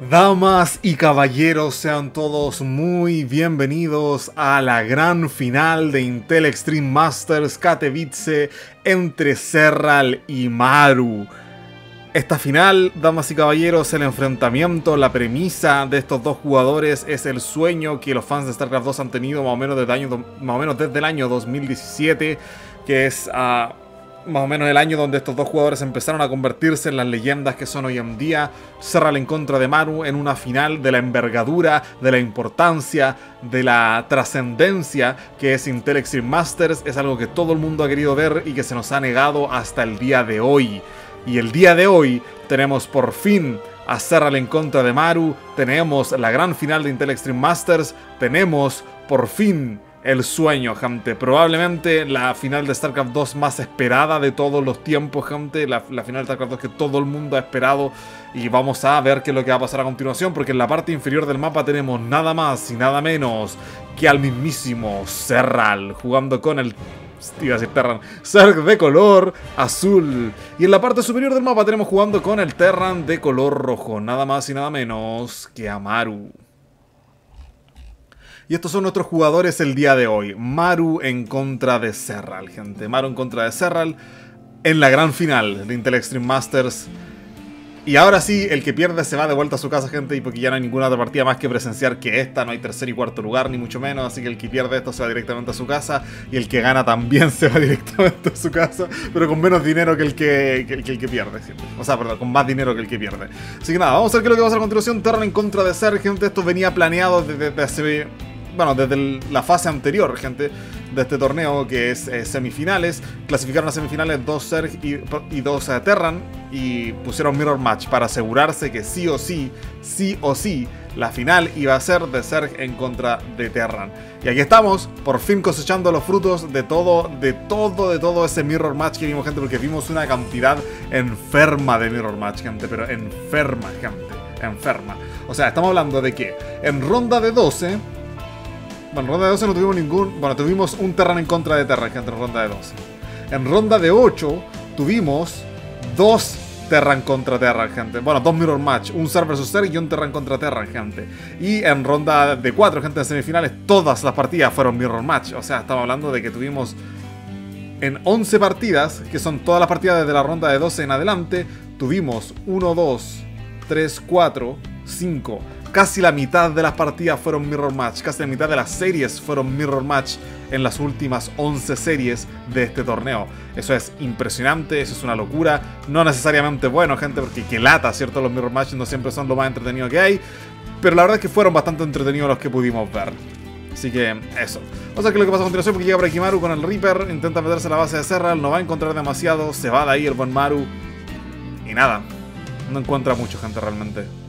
Damas y caballeros, sean todos muy bienvenidos a la gran final de Intel Extreme Masters Katowice entre Serral y Maru. Esta final, damas y caballeros, el enfrentamiento, la premisa de estos dos jugadores es el sueño que los fans de StarCraft 2 han tenido más o menos desde, año, más o menos desde el año 2017, que es a más o menos el año donde estos dos jugadores empezaron a convertirse en las leyendas que son hoy en día. Serral en contra de Maru en una final de la envergadura, de la importancia, de la trascendencia que es Intel Extreme Masters. Es algo que todo el mundo ha querido ver y que se nos ha negado hasta el día de hoy. Y el día de hoy tenemos por fin a Serral en contra de Maru, tenemos la gran final de Intel Extreme Masters, tenemos por fin el sueño, gente. Probablemente la final de StarCraft 2 más esperada de todos los tiempos, gente. La, final de StarCraft 2 que todo el mundo ha esperado. Y vamos a ver qué es lo que va a pasar a continuación. Porque en la parte inferior del mapa tenemos nada más y nada menos que al mismísimo Serral jugando con el iba a decir Terran, Zerg de color azul. Y en la parte superior del mapa tenemos jugando con el Terran de color rojo, nada más y nada menos que Amaru. Y estos son nuestros jugadores el día de hoy. Maru en contra de Serral, gente. Maru en contra de Serral en la gran final de Intel Extreme Masters. Y ahora sí, el que pierde se va de vuelta a su casa, gente, y porque ya no hay ninguna otra partida más que presenciar que esta, no hay tercer y cuarto lugar, ni mucho menos, así que el que pierde esto se va directamente a su casa, y el que gana también se va directamente a su casa, pero con menos dinero que el que, el, que, pierde, O sea, perdón, con más dinero que el que pierde. Así que nada, vamos a ver qué es lo que va a hacer a continuación. Terran en contra de Ser, gente, esto venía planeado desde, desde hace bueno, desde la fase anterior, gente, de este torneo, que es eh, semifinales. Clasificaron a semifinales dos Zerg y, dos eh, Terran y pusieron Mirror Match para asegurarse que sí o sí, sí o sí, la final iba a ser de Zerg en contra de Terran. Y aquí estamos, por fin cosechando los frutos de todo, de todo, de todo ese Mirror Match que vimos, gente, porque vimos una cantidad enferma de Mirror Match, gente, pero enferma, gente, enferma. O sea, estamos hablando de que en ronda de 12 bueno, en ronda de 12 no tuvimos ningún... Bueno, tuvimos un Terran en contra de Terran, en ronda de 12. En ronda de 8 tuvimos dos Terran contra Terran, gente. Bueno, dos Mirror Match. Un Ser vs Ser y un Terran contra Terran, gente. Y en ronda de 4, gente, en semifinales, todas las partidas fueron Mirror Match. O sea, estamos hablando de que tuvimos en 11 partidas, que son todas las partidas desde la ronda de 12 en adelante, tuvimos 1, 2, 3, 4, 5, Casi la mitad de las partidas fueron Mirror Match, casi la mitad de las series fueron Mirror Match en las últimas 11 series de este torneo. Eso es impresionante, eso es una locura. No necesariamente bueno, gente, porque que lata, ¿cierto? Los Mirror Match no siempre son lo más entretenido que hay. Pero la verdad es que fueron bastante entretenidos los que pudimos ver. Así que eso. Vamos a ver qué lo que pasa a continuación porque llega por aquí con el Reaper. Intenta meterse a la base de Serral. No va a encontrar demasiado. Se va de ahí el buen Maru. Y nada. No encuentra mucho gente realmente.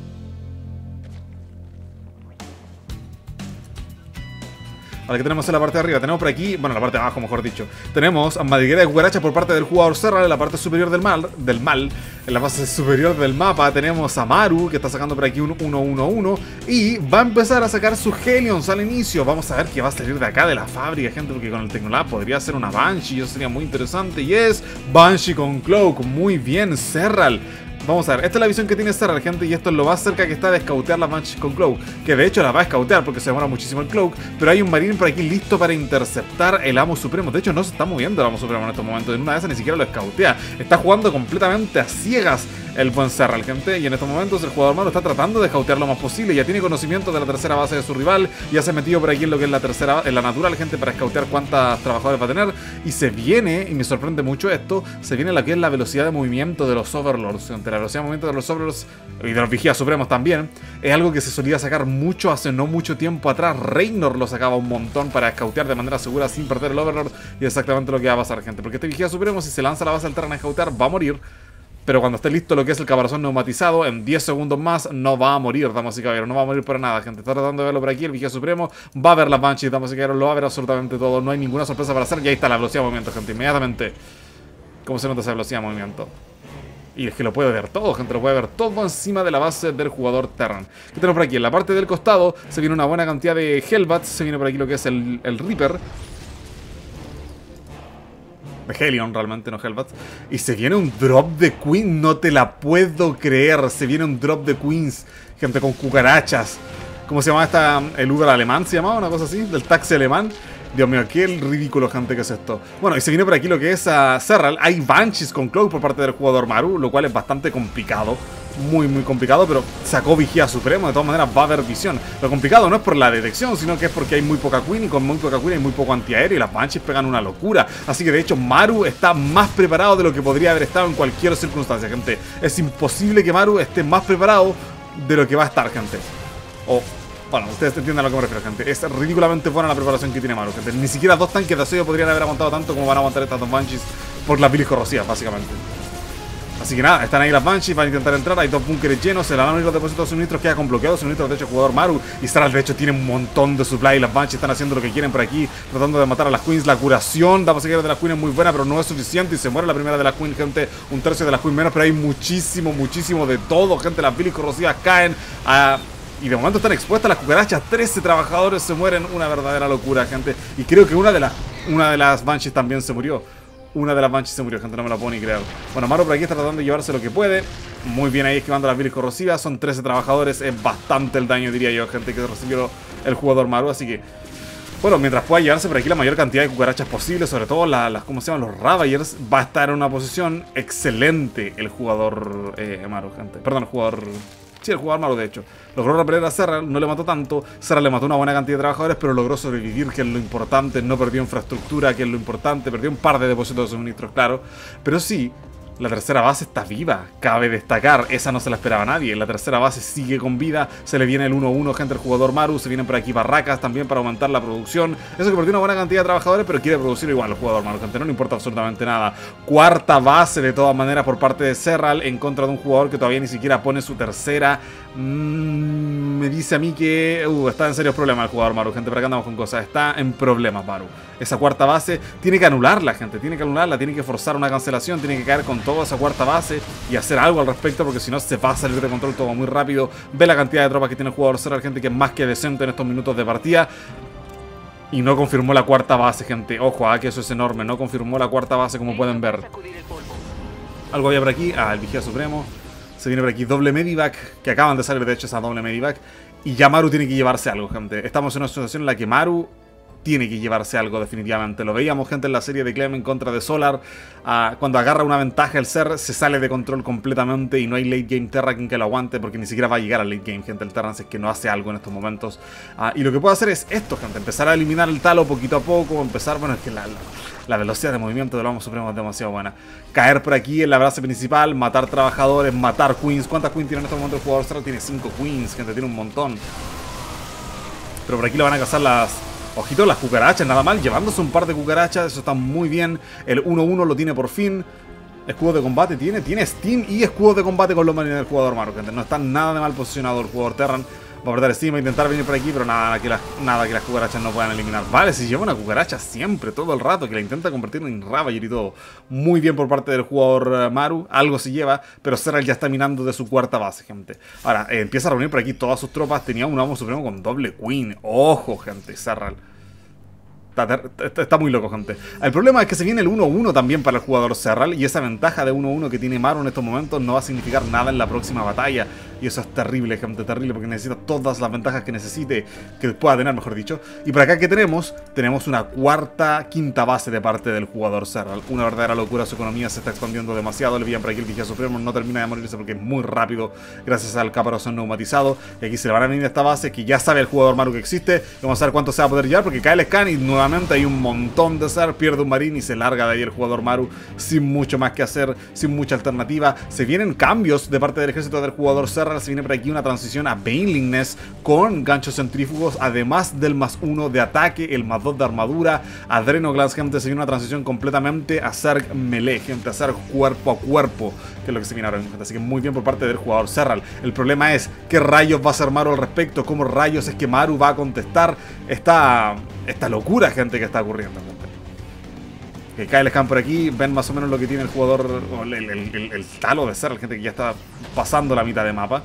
Ahora que tenemos en la parte de arriba, tenemos por aquí, bueno, la parte de abajo, mejor dicho. Tenemos a madriguera de cucaracha por parte del jugador Serral en la parte superior del mal, del mal. En la fase superior del mapa tenemos a Maru, que está sacando por aquí un 1-1-1. Y va a empezar a sacar sus Helions al inicio. Vamos a ver qué va a salir de acá, de la fábrica, gente, porque con el Tecnolab podría ser una Banshee. Eso sería muy interesante. Y es Banshee con Cloak. Muy bien, Serral. Vamos a ver, esta es la visión que tiene Serral, gente, y esto es lo más cerca que está de scoutear las Banshees con Cloak. Que de hecho la va a scoutear porque se demora muchísimo el Cloak, pero hay un Marine por aquí listo para interceptar el Amo Supremo. De hecho, no se está moviendo el Amo Supremo en estos momentos, en una de esas ni siquiera lo scoutea. Está jugando completamente a ciegas el buen Serral, gente. Y en estos momentos el jugador malo está tratando de cautear lo más posible. Ya tiene conocimiento de la tercera base de su rival. Ya se ha metido por aquí en lo que es la tercera, en la natural, gente, para escautear cuántas trabajadores va a tener. Y se viene, y me sorprende mucho esto, se viene la que es la velocidad de movimiento de los Overlords. Entre la velocidad de movimiento de los Overlords y de los Vigías Supremos también. Es algo que se solía sacar mucho hace no mucho tiempo atrás. Reynor lo sacaba un montón para escautear de manera segura sin perder el Overlord. Y exactamente lo que va a pasar, gente. Porque este Vigía Supremo, si se lanza a la base alterna a escautear, va a morir. Pero cuando esté listo lo que es el caparazón neumatizado, en 10 segundos más no va a morir, damas y caballeros. No va a morir por nada, gente. Está tratando de verlo por aquí. El Vigía Supremo va a ver las Banshees, damas y caballeros. Lo va a ver absolutamente todo. No hay ninguna sorpresa para hacer. Y ahí está la velocidad de movimiento, gente. Inmediatamente. ¿Cómo se nota esa velocidad de movimiento? Y es que lo puede ver todo, gente, lo puede ver todo encima de la base del jugador Terran. ¿Qué tenemos por aquí? En la parte del costado se viene una buena cantidad de Hellbats, se viene por aquí lo que es el, Reaper de Helion realmente, no Hellbats. Y se viene un drop de Queen, no te la puedo creer. Se viene un drop de Queens. gente con cucarachas. ¿Cómo se llama esta? El Uber alemán se llamaba, una cosa así, del taxi alemán. Dios mío, qué ridículo, gente, que es esto. Bueno, y se viene por aquí lo que es a Serral. Hay Banshees con Cloak por parte del jugador Maru, lo cual es bastante complicado. Muy, muy complicado, pero sacó Vigía Supremo. De todas maneras, va a haber visión. Lo complicado no es por la detección, sino que es porque hay muy poca Queen y con muy poca Queen hay muy poco antiaéreo y las Banshees pegan una locura. Así que, de hecho, Maru está más preparado de lo que podría haber estado en cualquier circunstancia, gente. Es imposible que Maru esté más preparado de lo que va a estar, gente. O bueno, ustedes entienden a lo que me refiero, gente. Es ridículamente buena la preparación que tiene Maru, gente. Ni siquiera dos tanques de asedio podrían haber aguantado tanto como van a aguantar estas dos Banshees por las bilis corrosivas, básicamente. Así que nada, están ahí las Banshees, van a intentar entrar, hay dos búnkeres llenos, se la van a ir los depósitos de suministros, queda con bloqueados suministros, de hecho, el jugador Maru y Saral, de hecho, tiene un montón de supply, las Banshees están haciendo lo que quieren por aquí, tratando de matar a las Queens, la curación, damos a seguir de las Queens es muy buena, pero no es suficiente y se muere la primera de las Queens, gente, un tercio de las Queens menos, pero hay muchísimo, muchísimo de todo, gente, las bilis corrosivas caen a... Y de momento están expuestas las cucarachas. 13 trabajadores se mueren. Una verdadera locura, gente. Y creo que una de, las una de las Banshees también se murió. Una de las Banshees se murió, gente. No me la puedo ni creer. Bueno, Maro por aquí está tratando de llevarse lo que puede. Muy bien ahí esquivando las viles corrosivas. Son 13 trabajadores. Es bastante el daño, diría yo, gente, que recibió el jugador Maru. Así que... Bueno, mientras pueda llevarse por aquí la mayor cantidad de cucarachas posible, sobre todo las, ¿cómo se llaman? Los Ravagers, va a estar en una posición excelente el jugador eh, Maru, gente. Perdón, el jugador Sí, el jugador malo, de hecho. Logró repeler a Serra, no le mató tanto. Serra le mató una buena cantidad de trabajadores, pero logró sobrevivir, que es lo importante. No perdió infraestructura, que es lo importante. Perdió un par de depósitos de suministros, claro. Pero sí, la tercera base está viva, cabe destacar, esa no se la esperaba nadie. La tercera base sigue con vida, se le viene el 1-1 gente el jugador Maru, se vienen por aquí barracas también para aumentar la producción. Eso que perdió una buena cantidad de trabajadores, pero quiere producir igual el jugador Maru, gente, no le importa absolutamente nada. Cuarta base de todas maneras por parte de Serral en contra de un jugador que todavía ni siquiera pone su tercera. Mm, me dice a mí que uh, está en serios problemas el jugador Maru, gente, para que andamos con cosas, está en problemas Maru. Esa cuarta base tiene que anularla, gente, tiene que anularla, tiene que forzar una cancelación, tiene que caer con toda esa cuarta base y hacer algo al respecto porque si no se va a salir de control todo muy rápido. Ve la cantidad de tropas que tiene el jugador Serral, gente que es más que decente en estos minutos de partida. Y no confirmó la cuarta base, gente. Ojo, ah, que eso es enorme. No confirmó la cuarta base, como pueden ver. Algo había por aquí. Ah, el Vigía Supremo. Se viene por aquí doble Medivac. Que acaban de salir, de hecho, esa doble Medivac. Y ya Maru tiene que llevarse algo, gente. Estamos en una situación en la que Maru tiene que llevarse algo definitivamente. Lo veíamos gente en la serie de Clem en contra de Solar. Ah, cuando agarra una ventaja el ser, se sale de control completamente y no hay late game Terran que lo aguante porque ni siquiera va a llegar al late game, gente. El Terran es que no hace algo en estos momentos. Ah, y lo que puede hacer es esto, gente. Empezar a eliminar el talo poquito a poco. Empezar, bueno, es que la, velocidad de movimiento del Vamos Supremo es demasiado buena. Caer por aquí en la base principal, matar trabajadores, matar queens. ¿Cuántas queens tiene en este momento el jugador? Tiene 5 queens, gente, tiene un montón. Pero por aquí lo van a cazar las, Ojito las cucarachas, nada mal, llevándose un par de cucarachas, eso está muy bien. El 1-1 lo tiene por fin. Escudo de combate tiene, tiene Steam y escudo de combate con los marines del jugador Maru, No está nada de mal posicionado el jugador Terran. Va a perder Steam, va a intentar venir por aquí, pero nada que, las, nada que las cucarachas no puedan eliminar. Vale, si lleva una cucaracha siempre, todo el rato, que la intenta convertir en Ravager y todo. Muy bien por parte del jugador eh, Maru, algo se lleva, pero Serral ya está minando de su cuarta base, gente. Ahora, eh, empieza a reunir por aquí todas sus tropas. Tenía un amo supremo con doble Queen. Ojo, gente, Serral. Está, muy loco, gente. El problema es que se viene el 1-1 también para el jugador Serral y esa ventaja de 1-1 que tiene Maru en estos momentos no va a significar nada en la próxima batalla. Y eso es terrible, gente, terrible, porque necesita todas las ventajas que necesite, que pueda tener, mejor dicho. Y por acá, ¿qué tenemos? Tenemos una cuarta, quinta base de parte del jugador Serral. Una verdadera locura, su economía se está expandiendo demasiado. Le pillan por aquí el Vigía Supremo, no termina de morirse porque es muy rápido, gracias al caparazón neumatizado. Y aquí se le van a venir esta base que ya sabe el jugador Maru que existe. Vamos a ver cuánto se va a poder llevar, porque cae el scan y nuevamente hay un montón de ser, pierde un marín y se larga de ahí el jugador Maru sin mucho más que hacer, sin mucha alternativa. Se vienen cambios de parte del ejército del jugador Serra, se viene por aquí una transición a Banelingness con ganchos centrífugos, además del más uno de ataque, el más dos de armadura. Adreno Glance, gente, se viene una transición completamente a ser melee, gente, a ser cuerpo a cuerpo, que es lo que se viene ahora Así que muy bien por parte del jugador Serral. El problema es, ¿qué rayos va a hacer Maru al respecto? ¿Cómo rayos es que Maru va a contestar esta, esta locura, gente, que está ocurriendo. Que cae el scan por aquí, ven más o menos lo que tiene el jugador, el, talo de ser, la gente que ya está pasando la mitad de mapa.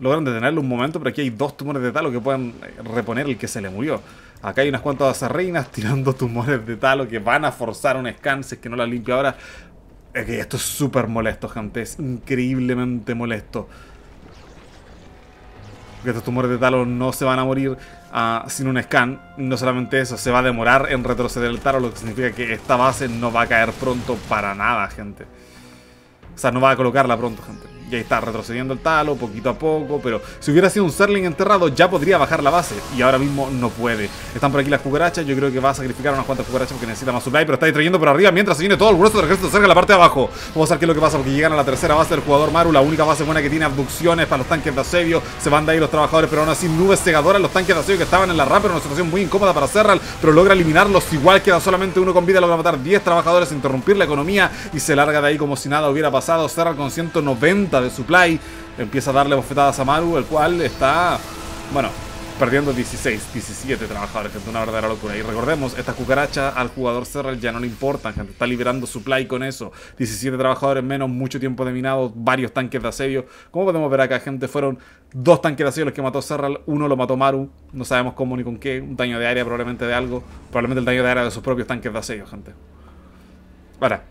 Logran detenerlo un momento, pero aquí hay dos tumores de talo que pueden reponer el que se le murió. Acá hay unas cuantas reinas tirando tumores de talo que van a forzar un scan si es que no la limpia ahora. Es que esto es súper molesto, gente. Es increíblemente molesto. Porque estos tumores de talo no se van a morir uh, sin un scan. No solamente eso, se va a demorar en retroceder el talo, lo que significa que esta base no va a caer pronto para nada, gente. O sea, no va a colocarla pronto, gente. Y ahí está retrocediendo el talo poquito a poco. Pero si hubiera sido un Serling enterrado, ya podría bajar la base. Y ahora mismo no puede. Están por aquí las cucarachas. Yo creo que va a sacrificar unas cuantas cucarachas porque necesita más supply. Pero está trayendo por arriba mientras se viene todo el grueso del ejército cerca de la parte de abajo. Vamos a ver qué es lo que pasa porque llegan a la tercera base del jugador Maru. La única base buena que tiene abducciones para los tanques de asedio. Se van de ahí los trabajadores, pero aún así nubes cegadoras. Los tanques de asedio que estaban en la rampa. Una situación muy incómoda para Serral. Pero logra eliminarlos. Igual queda solamente uno con vida. Logra matar 10 trabajadores, interrumpir la economía. Y se larga de ahí como si nada hubiera pasado. Serral con 190 de supply empieza a darle bofetadas a Maru, el cual está, bueno, perdiendo 16, 17 trabajadores, gente, una verdadera locura. Y recordemos, esta cucaracha al jugador Serral ya no le importa, gente, está liberando supply con eso. 17 trabajadores menos, mucho tiempo de minado, varios tanques de asedio. Como podemos ver acá, gente, fueron dos tanques de asedio los que mató Serral, uno lo mató Maru, no sabemos cómo ni con qué, un daño de área probablemente de algo, probablemente el daño de área de sus propios tanques de asedio, gente. Ahora,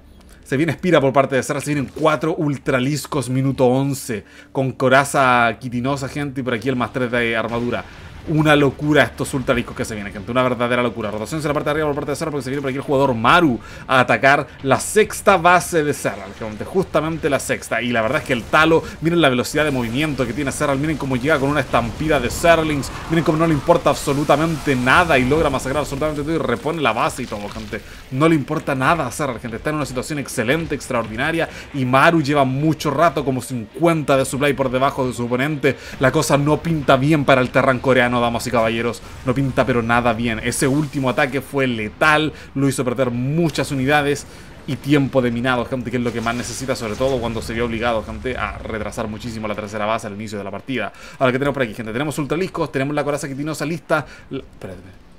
se viene Espira por parte de Serra. Se vienen 4 Ultraliscos minuto 11. Con coraza quitinosa, gente. Y por aquí el más 3 de armadura una locura estos ultraliscos que se vienen, gente. Una verdadera locura. Rotación en la parte de arriba por parte de Serra porque se viene por aquí el jugador Maru a atacar la sexta base de Serral. Justamente la sexta. Y la verdad es que el talo, miren la velocidad de movimiento que tiene Serral. Miren cómo llega con una estampida de Serlings. Miren cómo no le importa absolutamente nada y logra masacrar absolutamente todo y repone la base y todo, gente. No le importa nada a Serral, gente. Está en una situación excelente, extraordinaria. Y Maru lleva mucho rato, como 50 de supply por debajo de su oponente. La cosa no pinta bien para el Terran coreano damas y caballeros, no pinta pero nada bien. Ese último ataque fue letal, lo hizo perder muchas unidades y tiempo de minado, gente, que es lo que más necesita, sobre todo cuando se vio obligado, gente, a retrasar muchísimo la tercera base al inicio de la partida. Ahora, ¿qué tenemos por aquí, gente? Tenemos ultraliscos, tenemos la coraza quitinosa lista. Espérate,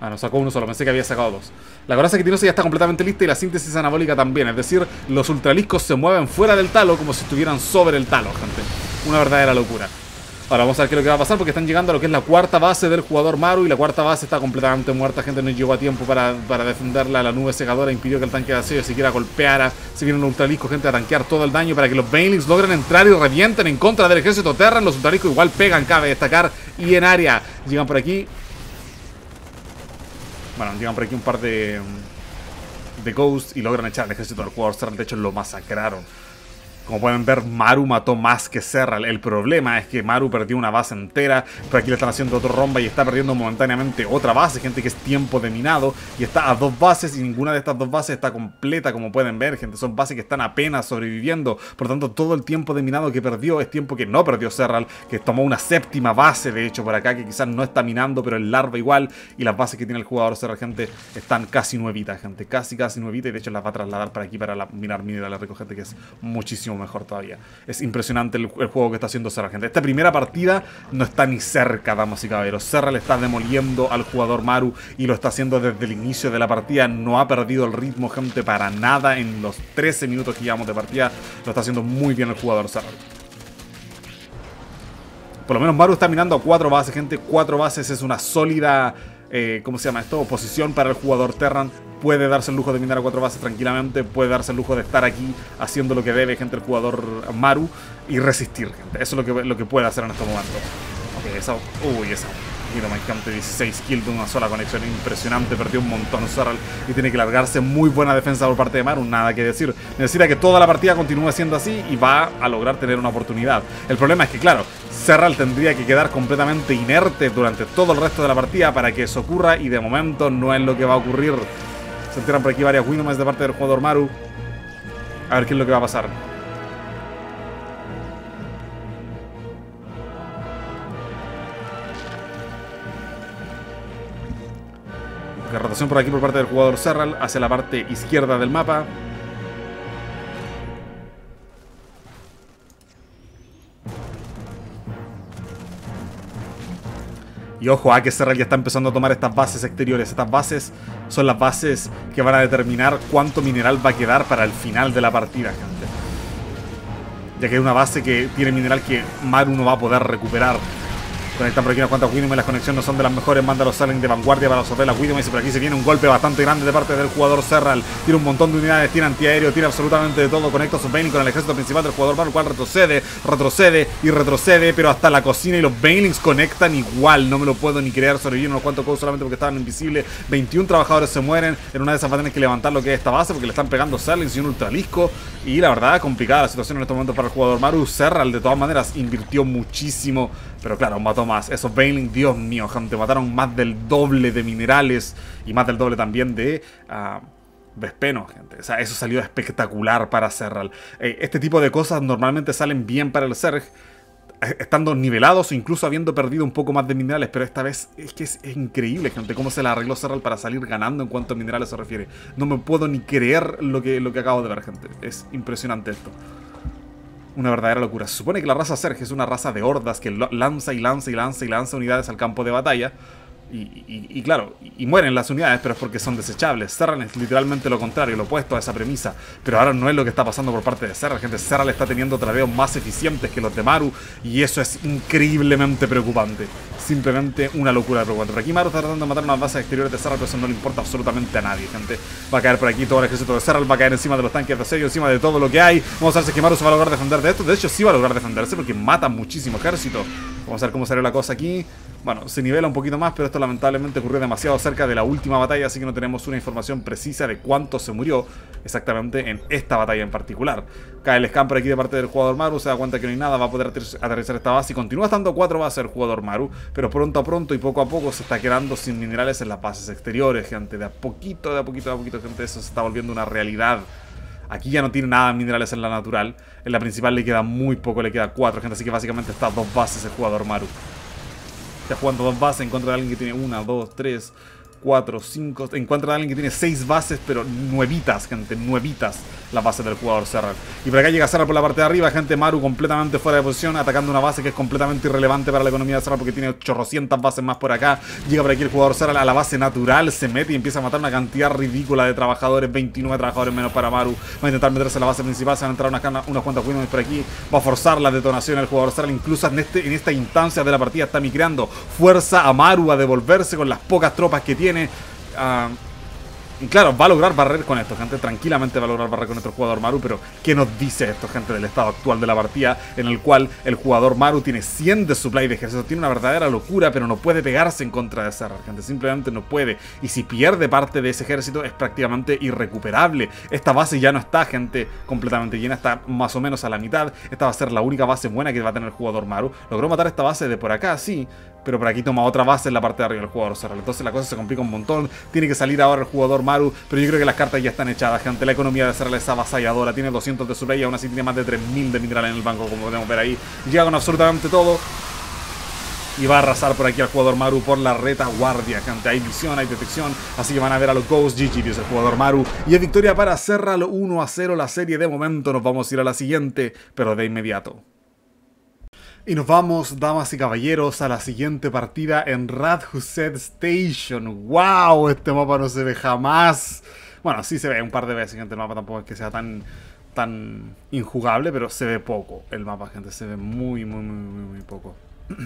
Ah, no, sacó uno solo, pensé que había sacado dos. La coraza quitinosa ya está completamente lista y la síntesis anabólica también. Es decir, los ultraliscos se mueven fuera del talo como si estuvieran sobre el talo, gente. Una verdadera locura. Ahora vamos a ver qué es lo que va a pasar porque están llegando a lo que es la cuarta base del jugador Maru y la cuarta base está completamente muerta. Gente no llegó a tiempo para, defenderla. La nube segadora impidió que el tanque de asedio siquiera golpeara. Se viene un ultralisco, gente, a tanquear todo el daño para que los Bailings logren entrar y revienten en contra del ejército Terran. Los ultraliscos igual pegan, cabe destacar. Y en área llegan por aquí. Bueno, llegan por aquí un par de, de Ghosts y logran echar al ejército del jugador. De hecho, lo masacraron. Como pueden ver, Maru mató más que Serral. El problema es que Maru perdió una base entera, pero aquí le están haciendo otro romba y está perdiendo momentáneamente otra base, gente que es tiempo de minado, y está a dos bases y ninguna de estas dos bases está completa, como pueden ver, gente. Son bases que están apenas sobreviviendo, por tanto todo el tiempo de minado que perdió es tiempo que no perdió Serral, que tomó una séptima base, de hecho, por acá, que quizás no está minando, pero el larva igual, y las bases que tiene el jugador Serral, gente, están casi nuevitas, gente, casi, casi nuevitas, y de hecho las va a trasladar para aquí para la, minar mineral rico, gente, que es muchísimo mejor todavía. Es impresionante el, juego que está haciendo Serra, gente. Esta primera partida no está ni cerca, damas y caballeros. Serra le está demoliendo al jugador Maru y lo está haciendo desde el inicio de la partida. No ha perdido el ritmo, gente, para nada en los 13 minutos que llevamos de partida. Lo está haciendo muy bien el jugador Serra. Por lo menos Maru está mirando a cuatro bases, gente. Cuatro bases es una sólida... Eh, ¿Cómo se llama esto? Posición para el jugador Terran puede darse el lujo de minar a cuatro bases tranquilamente, puede darse el lujo de estar aquí haciendo lo que debe, gente, el jugador Maru y resistir, gente. Eso es lo que, lo que puede hacer en estos momentos. Ok, esa... Uy, esa... Mira, 16 kills de una sola conexión impresionante, perdió un montón Serral y tiene que largarse muy buena defensa por parte de Maru, nada que decir. Necesita que toda la partida continúe siendo así y va a lograr tener una oportunidad. El problema es que, claro, Serral tendría que quedar completamente inerte durante todo el resto de la partida para que eso ocurra y de momento no es lo que va a ocurrir. Se enteran por aquí varias Winomes de parte del jugador Maru. A ver qué es lo que va a pasar. La rotación por aquí por parte del jugador Serral hacia la parte izquierda del mapa. Y ojo, a que Serral ya está empezando a tomar estas bases exteriores. Estas bases son las bases que van a determinar cuánto mineral va a quedar para el final de la partida, gente. Ya que es una base que tiene mineral que Maru no va a poder recuperar. Conectan por aquí unas cuantas Widowmace, las conexiones no son de las mejores, manda los salen de vanguardia para absorber las Widowmace y por aquí se viene un golpe bastante grande de parte del jugador Serral. Tiene un montón de unidades, tiene antiaéreo, tiene absolutamente de todo, conecta su Bailing con el ejército principal del jugador, para el cual retrocede, retrocede y retrocede, pero hasta la cocina y los Bailings conectan igual, no me lo puedo ni creer, sobrevivieron unos cuantos cosas solamente porque estaban invisibles, 21 trabajadores se mueren, en una de esas va tener que levantar lo que es esta base porque le están pegando Serlings y un ultralisco. Y la verdad complicada la situación en estos momentos para el jugador Maru, Serral. De todas maneras invirtió muchísimo pero claro, mató más. Esos Bailing, Dios mío, gente, mataron más del doble de minerales y más del doble también de... Uh, gente. O sea, eso salió espectacular para Serral. Eh, este tipo de cosas normalmente salen bien para el Serg, eh, estando nivelados o incluso habiendo perdido un poco más de minerales, pero esta vez es que es, increíble, gente, cómo se la arregló Serral para salir ganando en cuanto a minerales se refiere. No me puedo ni creer lo que, lo que acabo de ver, gente. Es impresionante esto una verdadera locura. Se supone que la raza Serge es una raza de hordas que lanza y lanza y lanza y lanza unidades al campo de batalla. Y, claro, y, mueren las unidades, pero es porque son desechables. Serral es literalmente lo contrario, lo opuesto a esa premisa. Pero ahora no es lo que está pasando por parte de Serral. Gente, Serral está teniendo tradeos más eficientes que los de Maru. Y eso es increíblemente preocupante. Simplemente una locura de preocupante. Pero aquí Maru está tratando de matar unas bases exteriores de Serral, pero eso no le importa absolutamente a nadie, gente. Va a caer por aquí todo el ejército de Serral, va a caer encima de los tanques de asedio, encima de todo lo que hay. Vamos a ver si que Maru se va a lograr defender de esto. De hecho, sí va a lograr defenderse porque mata muchísimo ejército. Vamos a ver cómo salió la cosa aquí. Bueno, se nivela un poquito más, pero esto lamentablemente ocurrió demasiado cerca de la última batalla, así que no tenemos una información precisa de cuánto se murió exactamente en esta batalla en particular. Cae el scamper aquí de parte del jugador Maru, se da cuenta que no hay nada, va a poder aterrizar esta base y continúa estando 4 bases el jugador Maru, pero pronto a pronto y poco a poco se está quedando sin minerales en las bases exteriores, gente. De a poquito, de a poquito, de a poquito, gente, eso se está volviendo una realidad. Aquí ya no tiene nada de minerales en la natural. En la principal le queda muy poco, le queda 4, gente. Así que básicamente está a dos bases el jugador Maru. Está jugando dos bases en contra de alguien que tiene una, dos, tres, 4, 5. Encuentra a alguien que tiene 6 bases, pero nuevitas, gente, nuevitas las bases del jugador Serral. Y por acá llega Serral por la parte de arriba, gente Maru completamente fuera de posición, atacando una base que es completamente irrelevante para la economía de Serral porque tiene 800 bases más por acá. Llega por aquí el jugador Serral a la base natural, se mete y empieza a matar una cantidad ridícula de trabajadores, 29 trabajadores menos para Maru. Va a intentar meterse a la base principal, se van a entrar unas, unas cuantas Windows por aquí, va a forzar la detonación del jugador Serral, incluso en, este, en esta instancia de la partida está migrando fuerza a Maru a devolverse con las pocas tropas que tiene Ah, claro, va a lograr barrer con esto, gente. Tranquilamente va a lograr barrer con nuestro jugador Maru. Pero, ¿qué nos dice esto, gente, del estado actual de la partida? En el cual el jugador Maru tiene 100 de supply de ejército. Tiene una verdadera locura, pero no puede pegarse en contra de Serra, gente. Simplemente no puede. Y si pierde parte de ese ejército, es prácticamente irrecuperable. Esta base ya no está, gente, completamente llena. Está más o menos a la mitad. Esta va a ser la única base buena que va a tener el jugador Maru. Logró matar esta base de por acá, sí. Pero por aquí toma otra base en la parte de arriba del jugador Serral. Entonces la cosa se complica un montón. Tiene que salir ahora el jugador Maru. Pero yo creo que las cartas ya están echadas, gente. La economía de Serral es avasalladora. Tiene 200 de supply y aún así tiene más de 3000 de mineral en el banco, como podemos ver ahí. Llega con absolutamente todo. Y va a arrasar por aquí al jugador Maru por la retaguardia, gente. Hay visión, hay detección. Así que van a ver a los Ghost GG, dice el jugador Maru. Y es victoria para Serral 1 a 0 la serie. De momento nos vamos a ir a la siguiente, pero de inmediato. Y nos vamos, damas y caballeros, a la siguiente partida en Radhuset Station. ¡Wow! Este mapa no se ve jamás. Bueno, sí se ve un par de veces, gente. El mapa tampoco es que sea tan, tan injugable, pero se ve poco el mapa, gente. Se ve muy, muy, muy, muy, muy poco.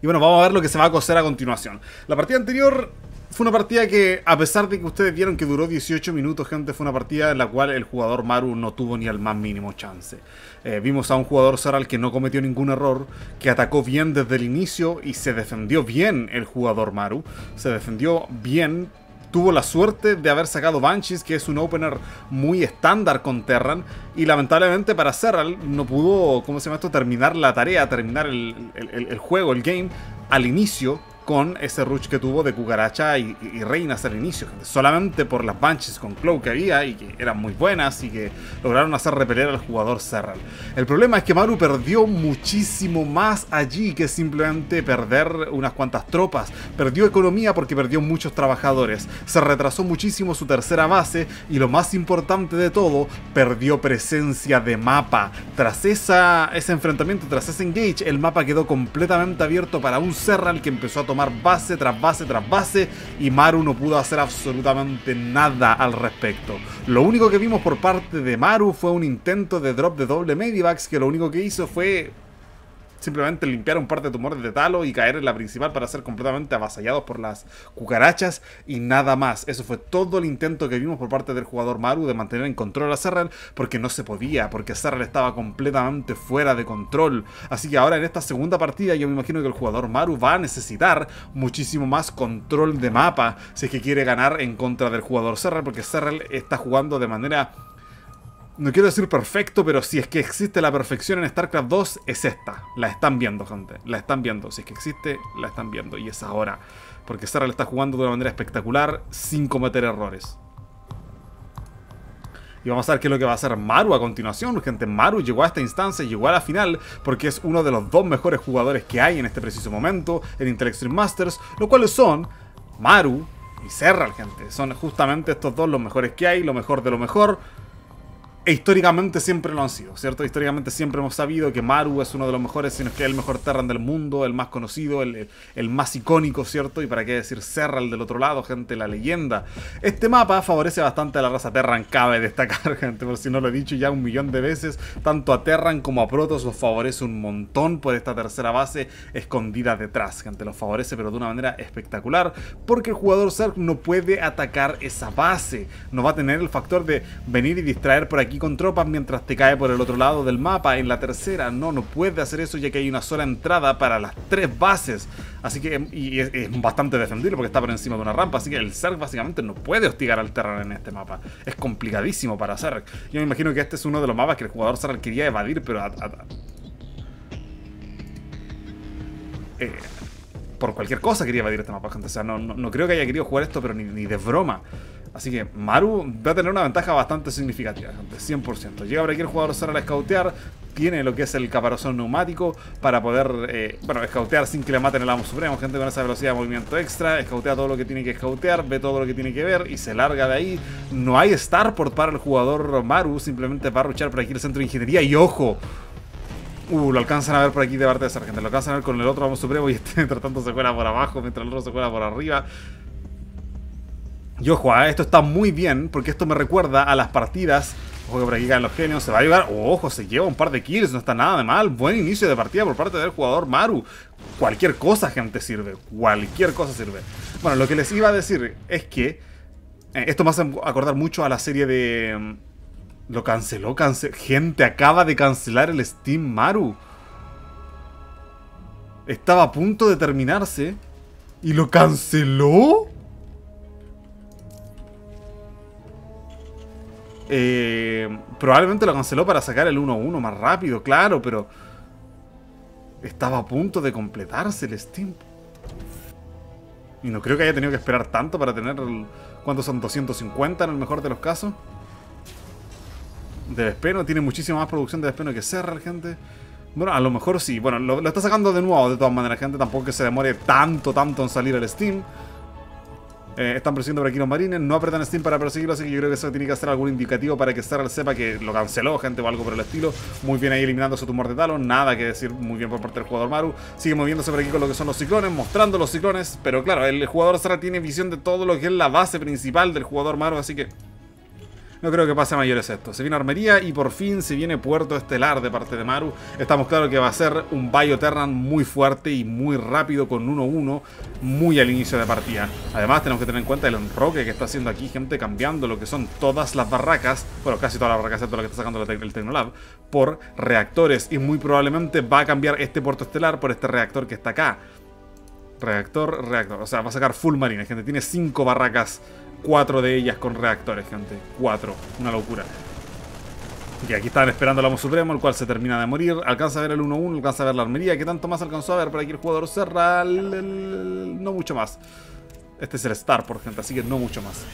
y bueno, vamos a ver lo que se va a coser a continuación. La partida anterior fue una partida que, a pesar de que ustedes vieron que duró 18 minutos, gente, fue una partida en la cual el jugador Maru no tuvo ni el más mínimo chance. Eh, vimos a un jugador Saral que no cometió ningún error, que atacó bien desde el inicio y se defendió bien el jugador Maru. Se defendió bien, tuvo la suerte de haber sacado Banshees, que es un opener muy estándar con Terran, y lamentablemente para Serral no pudo, ¿cómo se llama esto?, terminar la tarea, terminar el juego, el game, al inicio, con ese rush que tuvo de cucaracha y, reinas al inicio, solamente por las bunches con Clow que había y que eran muy buenas y que lograron hacer repeler al jugador Serral. El problema es que Maru perdió muchísimo más allí que simplemente perder unas cuantas tropas. Perdió economía porque perdió muchos trabajadores. Se retrasó muchísimo su tercera base y lo más importante de todo, perdió presencia de mapa. Tras esa, ese enfrentamiento, tras ese engage, el mapa quedó completamente abierto para un Serral que empezó a tomar base tras base tras base y Maru no pudo hacer absolutamente nada al respecto. Lo único que vimos por parte de Maru fue un intento de drop de doble Medivacs que lo único que hizo fue simplemente limpiar un par de tumores de talo y caer en la principal para ser completamente avasallados por las cucarachas y nada más. Eso fue todo el intento que vimos por parte del jugador Maru de mantener en control a Serral porque no se podía, porque Serral estaba completamente fuera de control. Así que ahora en esta segunda partida yo me imagino que el jugador Maru va a necesitar muchísimo más control de mapa si es que quiere ganar en contra del jugador Serral porque Serral está jugando de manera no quiero decir perfecto, pero si es que existe la perfección en StarCraft 2, es esta. La están viendo, gente. La están viendo. Si es que existe, la están viendo. Y es ahora. Porque Serral está jugando de una manera espectacular sin cometer errores. Y vamos a ver qué es lo que va a hacer Maru a continuación. Gente, Maru llegó a esta instancia, llegó a la final, porque es uno de los dos mejores jugadores que hay en este preciso momento en Intel Extreme Masters, lo cuales son Maru y Serral, gente. Son justamente estos dos los mejores que hay, lo mejor de lo mejor. E históricamente siempre lo han sido, ¿cierto? Históricamente siempre hemos sabido que Maru es uno de los mejores, sino que es el mejor Terran del mundo, el más conocido, el, el, más icónico, ¿cierto? Y para qué decir Serral del otro lado, gente, la leyenda. Este mapa favorece bastante a la raza Terran, cabe destacar, gente, por si no lo he dicho ya un millón de veces. Tanto a Terran como a Protoss los favorece un montón por esta tercera base escondida detrás, gente. Los favorece, pero de una manera espectacular, porque el jugador Zerg no puede atacar esa base. No va a tener el factor de venir y distraer por aquí con tropas mientras te cae por el otro lado del mapa. En la tercera, no, no puede hacer eso ya que hay una sola entrada para las tres bases. Así que, y es, bastante defendible porque está por encima de una rampa. Así que el Zerg básicamente no puede hostigar al terreno en este mapa. Es complicadísimo para Zerg. Yo me imagino que este es uno de los mapas que el jugador Zerg quería evadir, pero eh, por cualquier cosa quería evadir este mapa, gente. O sea, no, no, creo que haya querido jugar esto, pero ni, ni de broma. Así que Maru va a tener una ventaja bastante significativa, gente, 100%. Llega por aquí el jugador Sara a escautear, tiene lo que es el caparazón neumático para poder, eh, bueno, escautear sin que le maten el amo supremo, gente con esa velocidad de movimiento extra, escautea todo lo que tiene que escautear, ve todo lo que tiene que ver y se larga de ahí. No hay Starport para el jugador Maru, simplemente va a luchar por aquí el centro de ingeniería y ojo. Uh, lo alcanzan a ver por aquí de parte de sargento. Lo alcanzan a ver con el otro amo supremo y este mientras tanto se cuela por abajo, mientras el otro se cuela por arriba. Y ojo, esto está muy bien porque esto me recuerda a las partidas. Ojo que por aquí caen los genios, se va a llevar. ojo, se lleva un par de kills, no está nada de mal. Buen inicio de partida por parte del jugador Maru. Cualquier cosa, gente, sirve. Cualquier cosa sirve. Bueno, lo que les iba a decir es que. Eh, esto me hace acordar mucho a la serie de. Mm, lo canceló, cancel gente, acaba de cancelar el Steam Maru. Estaba a punto de terminarse. ¿Y lo canceló? Eh, probablemente lo canceló para sacar el 1-1 más rápido, claro, pero estaba a punto de completarse el Steam. Y no creo que haya tenido que esperar tanto para tener... ¿Cuántos son? ¿250 en el mejor de los casos? De Despeno, tiene muchísima más producción de Despeno que Serra, gente. Bueno, a lo mejor sí. Bueno, lo, lo, está sacando de nuevo de todas maneras, gente. Tampoco que se demore tanto, tanto en salir el Steam. Eh, están persiguiendo por aquí los marines, no apretan Steam para perseguirlo, así que yo creo que eso tiene que hacer algún indicativo para que Serral sepa que lo canceló, gente, o algo por el estilo. Muy bien ahí eliminando su tumor de talón, nada que decir muy bien por parte del jugador Maru. Sigue moviéndose por aquí con lo que son los ciclones, mostrando los ciclones, pero claro, el jugador Serral tiene visión de todo lo que es la base principal del jugador Maru, así que no creo que pase a mayores esto. Se viene Armería y por fin se viene Puerto Estelar de parte de Maru. Estamos claros que va a ser un Bioterran muy fuerte y muy rápido con 1-1 muy al inicio de partida. Además tenemos que tener en cuenta el enroque que está haciendo aquí gente cambiando lo que son todas las barracas, bueno casi todas las barracas, todo lo que está sacando el Tecnolab, por reactores y muy probablemente va a cambiar este Puerto Estelar por este reactor que está acá. Reactor, reactor. O sea, va a sacar full marines, gente. Tiene 5 barracas Cuatro de ellas con reactores, gente. Cuatro. Una locura. Y aquí están esperando al Amo Supremo, el cual se termina de morir. Alcanza a ver el 1-1, alcanza a ver la armería. ¿Qué tanto más alcanzó a ver? Por aquí el jugador cerra. No mucho más. Este es el Star, por gente, así que no mucho más.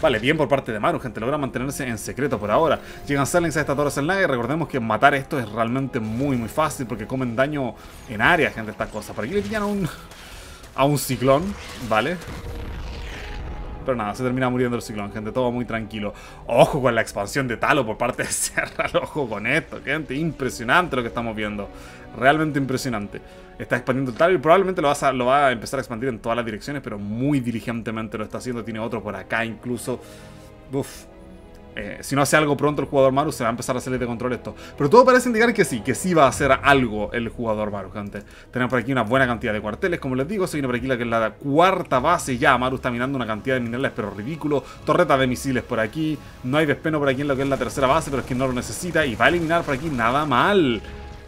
Vale, bien por parte de Maru, gente. Logra mantenerse en secreto por ahora. Llegan Silence a esta torre en y recordemos que matar esto es realmente muy, muy fácil porque comen daño en área, gente, estas cosas. Por aquí le pillan a un, a un ciclón, ¿vale? Pero nada, se termina muriendo el ciclón, gente. Todo muy tranquilo. Ojo con la expansión de Talo por parte de Serra. Ojo con esto, gente. Impresionante lo que estamos viendo. Realmente impresionante. Está expandiendo el Talo y probablemente lo a, lo va a empezar a expandir en todas las direcciones, pero muy diligentemente lo está haciendo. Tiene otro por acá incluso. Uf. Eh, si no hace algo pronto el jugador Maru, se va a empezar a salir de control esto. Pero todo parece indicar que sí, que sí va a hacer algo el jugador Maru, gente. Tenemos por aquí una buena cantidad de cuarteles, como les digo. Se viene por aquí la que es la cuarta base ya. Maru está mirando una cantidad de minerales, pero ridículo. Torretas de misiles por aquí. No hay despeno por aquí en lo que es la tercera base, pero es que no lo necesita. Y va a eliminar por aquí nada mal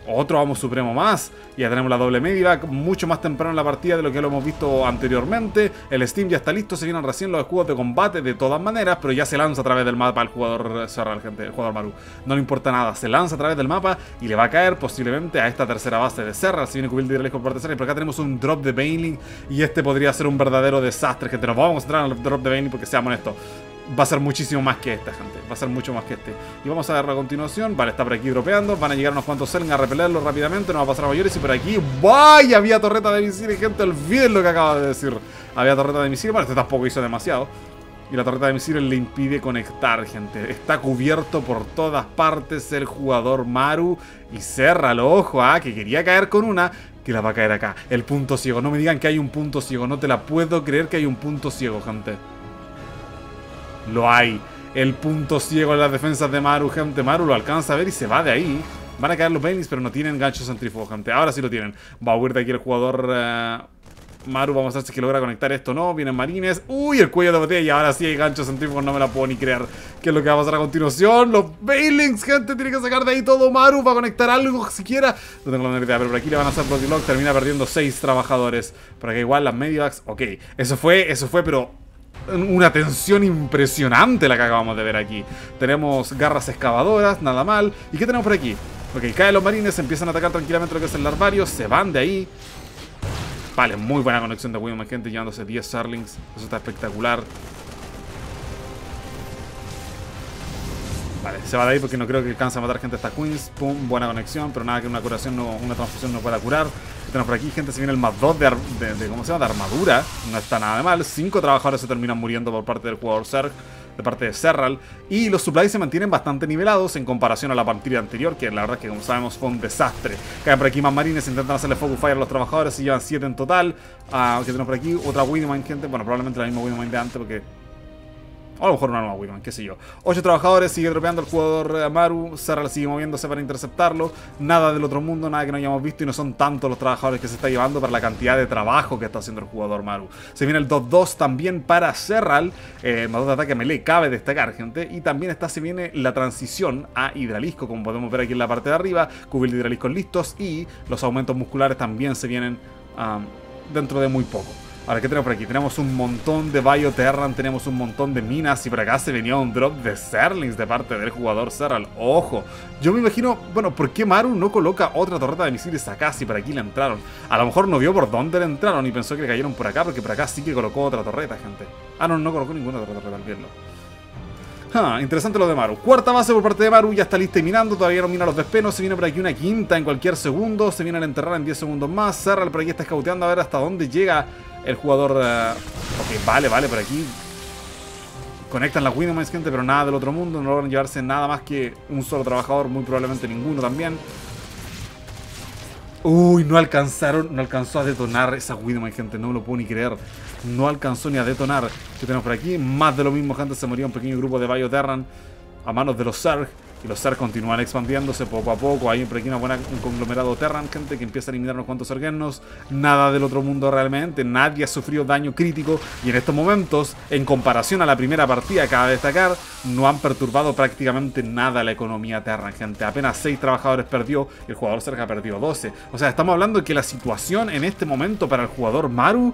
otro vamos supremo más. Ya tenemos la doble medivac mucho más temprano en la partida de lo que lo hemos visto anteriormente. El Steam ya está listo, se vienen recién los escudos de combate de todas maneras, pero ya se lanza a través del mapa el jugador Serral, gente, el jugador Maru. No le importa nada, se lanza a través del mapa y le va a caer posiblemente a esta tercera base de Serral. Si viene cubrir de por parte de Pero acá tenemos un drop de Baneling y este podría ser un verdadero desastre, gente. Nos vamos a concentrar en el drop de Baneling porque seamos honestos va a ser muchísimo más que esta, gente. Va a ser mucho más que este. Y vamos a ver a continuación. Vale, está por aquí dropeando. Van a llegar unos cuantos Selling a repelerlo rápidamente. No va a pasar mayores. Y por aquí, ¡vaya! Había torreta de misiles, gente. Olviden lo que acaba de decir. Había torreta de misiles. Bueno, este tampoco hizo demasiado. Y la torreta de misiles le impide conectar, gente. Está cubierto por todas partes el jugador Maru. Y cerra el ojo, ¿ah? Que quería caer con una que la va a caer acá. El punto ciego. No me digan que hay un punto ciego. No te la puedo creer que hay un punto ciego, gente. Lo hay. El punto ciego en las defensas de Maru, gente. Maru lo alcanza a ver y se va de ahí. Van a caer los Baileys, pero no tienen ganchos centrífugos, gente. Ahora sí lo tienen. Va a huir de aquí el jugador eh, Maru. Vamos a ver si que logra conectar esto no. Vienen marines. Uy, el cuello de botella. Y ahora sí hay ganchos centrífugos. No me la puedo ni creer. ¿Qué es lo que va a pasar a continuación? Los Bailings, gente. Tiene que sacar de ahí todo Maru. Va a conectar algo siquiera. No tengo la idea. Pero por aquí le van a hacer Block. Termina perdiendo 6 trabajadores. Por acá igual las Medivacs. Ok. Eso fue, eso fue, pero una tensión impresionante la que acabamos de ver aquí. Tenemos garras excavadoras, nada mal. ¿Y qué tenemos por aquí? Ok, caen los marines, empiezan a atacar tranquilamente lo que es el larvario, se van de ahí. Vale, muy buena conexión de William gente, llevándose 10 Sarlings. Eso está espectacular. Vale, se va de ahí porque no creo que alcance a matar gente hasta Queens. Pum, buena conexión, pero nada que una curación, no, una transfusión no pueda curar. Tenemos por aquí gente, se viene el más 2 de, de, ¿cómo se llama? de armadura. No está nada de mal. Cinco trabajadores se terminan muriendo por parte del jugador Zerg, de parte de Serral. Y los supplies se mantienen bastante nivelados en comparación a la partida anterior, que la verdad es que como sabemos fue un desastre. Caen por aquí más marines, intentan hacerle focus fire a los trabajadores y llevan 7 en total. Ah, que tenemos por aquí otra Widowmine, gente. Bueno, probablemente la misma Widowmine de antes porque o a lo mejor una nueva Widowman, qué sé yo. Ocho trabajadores, sigue dropeando el jugador Amaru. Serral sigue moviéndose para interceptarlo. Nada del otro mundo, nada que no hayamos visto. Y no son tantos los trabajadores que se está llevando para la cantidad de trabajo que está haciendo el jugador Maru. Se viene el 2-2 también para Serral. Eh, de ataque melee, cabe destacar, gente. Y también está, se viene la transición a Hidralisco, como podemos ver aquí en la parte de arriba. Cubil de Hidralisco listos. Y los aumentos musculares también se vienen dentro de muy poco. Ahora, ¿qué tenemos por aquí? Tenemos un montón de Bioterran, tenemos un montón de minas y por acá se venía un drop de Serlings de parte del jugador Serral. ¡Ojo! Yo me imagino, bueno, ¿por qué Maru no coloca otra torreta de misiles acá si por aquí le entraron? A lo mejor no vio por dónde le entraron y pensó que le cayeron por acá porque por acá sí que colocó otra torreta, gente. Ah, no, no colocó ninguna otra torreta al verlo. Ah, interesante lo de Maru. Cuarta base por parte de Maru, ya está lista y minando, todavía no mina los despenos, se viene por aquí una quinta en cualquier segundo, se viene a enterrar en 10 segundos más, Serral por aquí está escauteando a ver hasta dónde llega el jugador... Uh, ok, vale, vale, por aquí conectan las Widowmines, gente, pero nada del otro mundo. No logran llevarse nada más que un solo trabajador, muy probablemente ninguno también. Uy, no alcanzaron, no alcanzó a detonar esa Widowmine, gente, no me lo puedo ni creer. No alcanzó ni a detonar. ¿Qué tenemos por aquí? Más de lo mismo, gente, se moría un pequeño grupo de Bioterran a manos de los Zerg. Y los Zerg continúan expandiéndose poco a poco. Hay por aquí una un conglomerado Terran, gente, que empieza a eliminar unos cuantos Zergenos. Nada del otro mundo realmente. Nadie ha sufrido daño crítico. Y en estos momentos, en comparación a la primera partida, cabe destacar, no han perturbado prácticamente nada la economía Terran, gente. Apenas 6 trabajadores perdió y el jugador Zerg ha perdido 12. O sea, estamos hablando de que la situación en este momento para el jugador Maru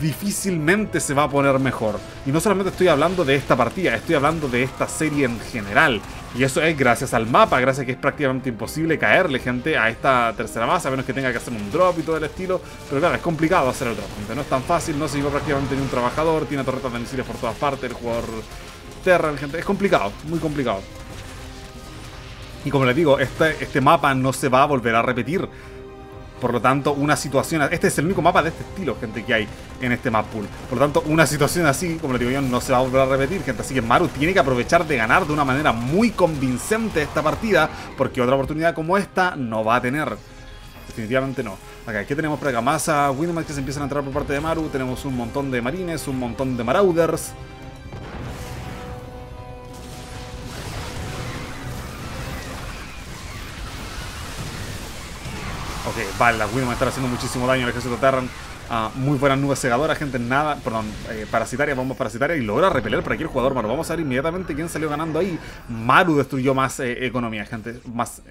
difícilmente se va a poner mejor. Y no solamente estoy hablando de esta partida, estoy hablando de esta serie en general. Y eso es gracias al mapa, gracias a que es prácticamente imposible caerle, gente, a esta tercera base, a menos que tenga que hacer un drop y todo el estilo. Pero claro, es complicado hacer el drop, gente. No es tan fácil, no se lleva prácticamente ni un trabajador, tiene torretas de misiles por todas partes, el jugador Terra, gente. Es complicado, muy complicado. Y como les digo, este, este mapa no se va a volver a repetir. Por lo tanto, una situación... Este es el único mapa de este estilo, gente, que hay en este map pool. Por lo tanto, una situación así, como le digo yo, no se va a volver a repetir, gente. Así que Maru tiene que aprovechar de ganar de una manera muy convincente esta partida, porque otra oportunidad como esta no va a tener. Definitivamente no. Acá, ¿qué tenemos por acá? Más a que se empiezan a entrar por parte de Maru. Tenemos un montón de marines, un montón de marauders. Ok, vale, las Widowman están haciendo muchísimo daño al ejército Terran. Uh, muy buenas nubes cegadoras, gente, nada, perdón, eh, parasitaria, vamos parasitaria y logra repeler por aquí el jugador Maru. Vamos a ver inmediatamente quién salió ganando ahí. Maru destruyó más eh, economía, gente, más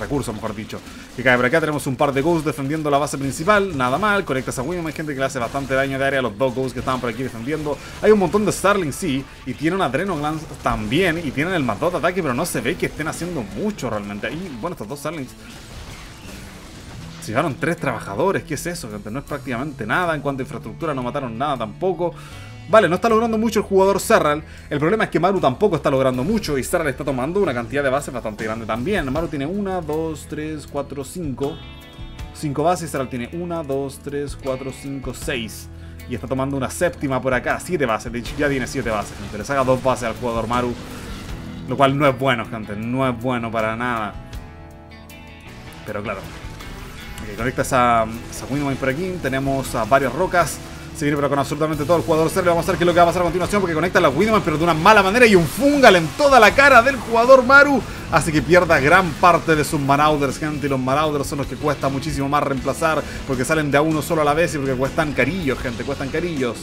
recursos, mejor dicho. Que cae por acá, tenemos un par de Ghosts defendiendo la base principal, nada mal, conectas a Winman, gente que le hace bastante daño de área a los dos Ghosts que estaban por aquí defendiendo. Hay un montón de Starling, sí, y tienen a Glance también, y tienen el más de ataque, pero no se ve que estén haciendo mucho realmente. Ahí, bueno, estos dos Starlings llevaron tres trabajadores, ¿qué es eso? No es prácticamente nada, en cuanto a infraestructura no mataron nada tampoco. Vale, no está logrando mucho el jugador Serral. El problema es que Maru tampoco está logrando mucho y Serral está tomando una cantidad de bases bastante grande también. Maru tiene 1, 2, 3, 4, 5. 5 bases, Serral tiene 1, 2, 3, 4, 5, 6. Y está tomando una séptima por acá, 7 bases. De hecho, ya tiene 7 bases, gente. Le saca 2 bases al jugador Maru. Lo cual no es bueno, gente. No es bueno para nada. Pero claro, Ok, conecta esa, esa Windmine por aquí. Tenemos a varias rocas. Se viene pero con absolutamente todo el jugador server. Vamos a ver qué es lo que va a pasar a continuación porque conecta la Windman pero de una mala manera y un fungal en toda la cara del jugador Maru. Hace que pierda gran parte de sus Marauders, gente. Y los Marauders son los que cuesta muchísimo más reemplazar porque salen de a uno solo a la vez y porque cuestan carillos, gente. Cuestan carillos.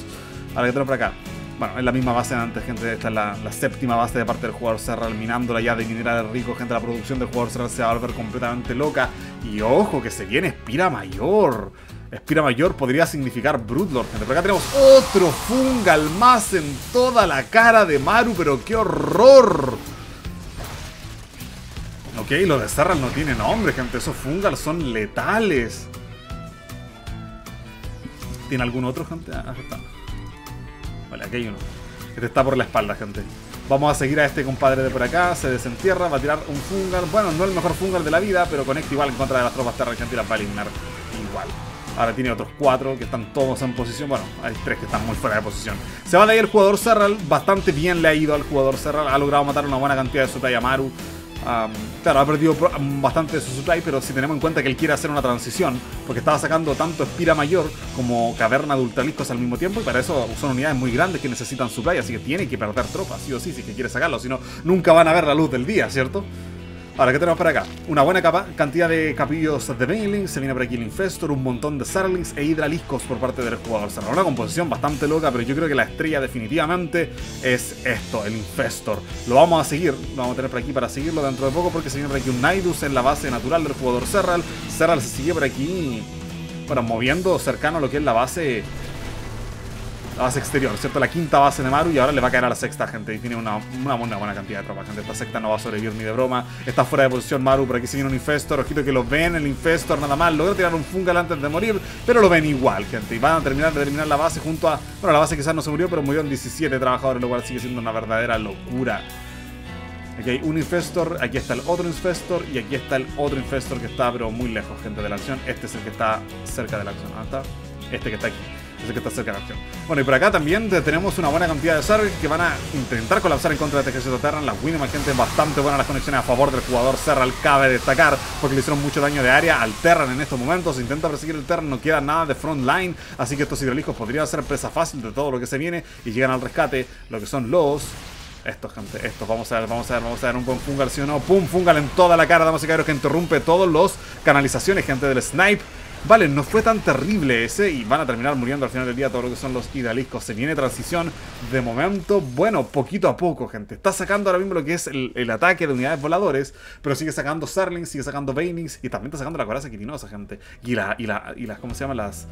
Ahora que tenemos por acá. Bueno, es la misma base de antes, gente. Esta es la, séptima base de parte del jugador Serral, minándola ya de mineral rico, gente. La producción del jugador Serral se va a volver completamente loca. Y ojo, que se viene Espira Mayor. Espira Mayor podría significar Broodlord, gente. Por acá tenemos otro Fungal más en toda la cara de Maru, pero qué horror. Ok, los de Serral no tienen nombre, gente. Esos Fungal son letales. ¿Tiene algún otro, gente? Ah, está. Vale, aquí hay uno. Este está por la espalda, gente. Vamos a seguir a este compadre de por acá. Se desentierra, va a tirar un Fungal. Bueno, no el mejor Fungal de la vida, pero conecta igual en contra de las tropas terra y las va a eliminar igual. Ahora tiene otros cuatro que están todos en posición. Bueno, hay tres que están muy fuera de posición. Se va de ahí el jugador Serral. Bastante bien le ha ido al jugador Serral. Ha logrado matar una buena cantidad de su Maru claro, ha perdido bastante de su supply, pero si tenemos en cuenta que él quiere hacer una transición, porque estaba sacando tanto Espira Mayor como Caverna de Ultraliscos al mismo tiempo, y para eso son unidades muy grandes que necesitan supply, así que tiene que perder tropas, sí o sí, si quiere sacarlo, si no, nunca van a ver la luz del día, ¿cierto? Ahora, ¿qué tenemos por acá? Una buena capa, cantidad de capillos de Mailing, se viene por aquí el Infestor, un montón de Sarlings e Hidraliscos por parte del jugador Serral. Una composición bastante loca, pero yo creo que la estrella definitivamente es esto, el Infestor. Lo vamos a seguir, lo vamos a tener por aquí para seguirlo dentro de poco porque se viene por aquí un Nidus en la base natural del jugador Serral. Serral se sigue por aquí, bueno, moviendo cercano a lo que es la base base exterior, ¿cierto? La quinta base de Maru y ahora le va a caer a la sexta, gente. Y tiene una, una, buena cantidad de tropas, gente. Esta secta no va a sobrevivir ni de broma. Está fuera de posición Maru, por aquí se viene un Infestor. Ojito que lo ven, el Infestor nada más. Logra tirar un Fungal antes de morir, pero lo ven igual, gente. Y van a terminar de terminar la base junto a... Bueno, la base quizás no se murió, pero murieron 17 trabajadores, lo cual sigue siendo una verdadera locura. Aquí hay un Infestor, aquí está el otro Infestor y aquí está el otro Infestor que está pero muy lejos, gente, de la acción. Este es el que está cerca de la acción. ¿Dónde está? Este que está aquí que está cerca la acción. Bueno, y por acá también tenemos una buena cantidad de Zerg que van a intentar colapsar en contra de ejército Terran. La Winneman, gente, bastante buena las conexiones a favor del jugador Serral, cabe destacar, porque le hicieron mucho daño de área al Terran en estos momentos. Intenta perseguir el Terran, no queda nada de front line, así que estos hidrolijos podrían ser presa fácil de todo lo que se viene y llegan al rescate lo que son los estos, gente, estos, vamos a ver, vamos a ver, vamos a ver un buen fungal, si o no, pum, fungal en toda la cara, damas y caballeros, que interrumpe todos los canalizaciones, gente del snipe, Vale, no fue tan terrible ese y van a terminar muriendo al final del día todo lo que son los idealiscos. Se viene transición de momento, bueno, poquito a poco, gente. Está sacando ahora mismo lo que es el, ataque de unidades voladores, pero sigue sacando Sarlings, sigue sacando Banings y también está sacando la coraza quitinosa, gente. Y, la, y, la, y las, ¿cómo se llaman? Las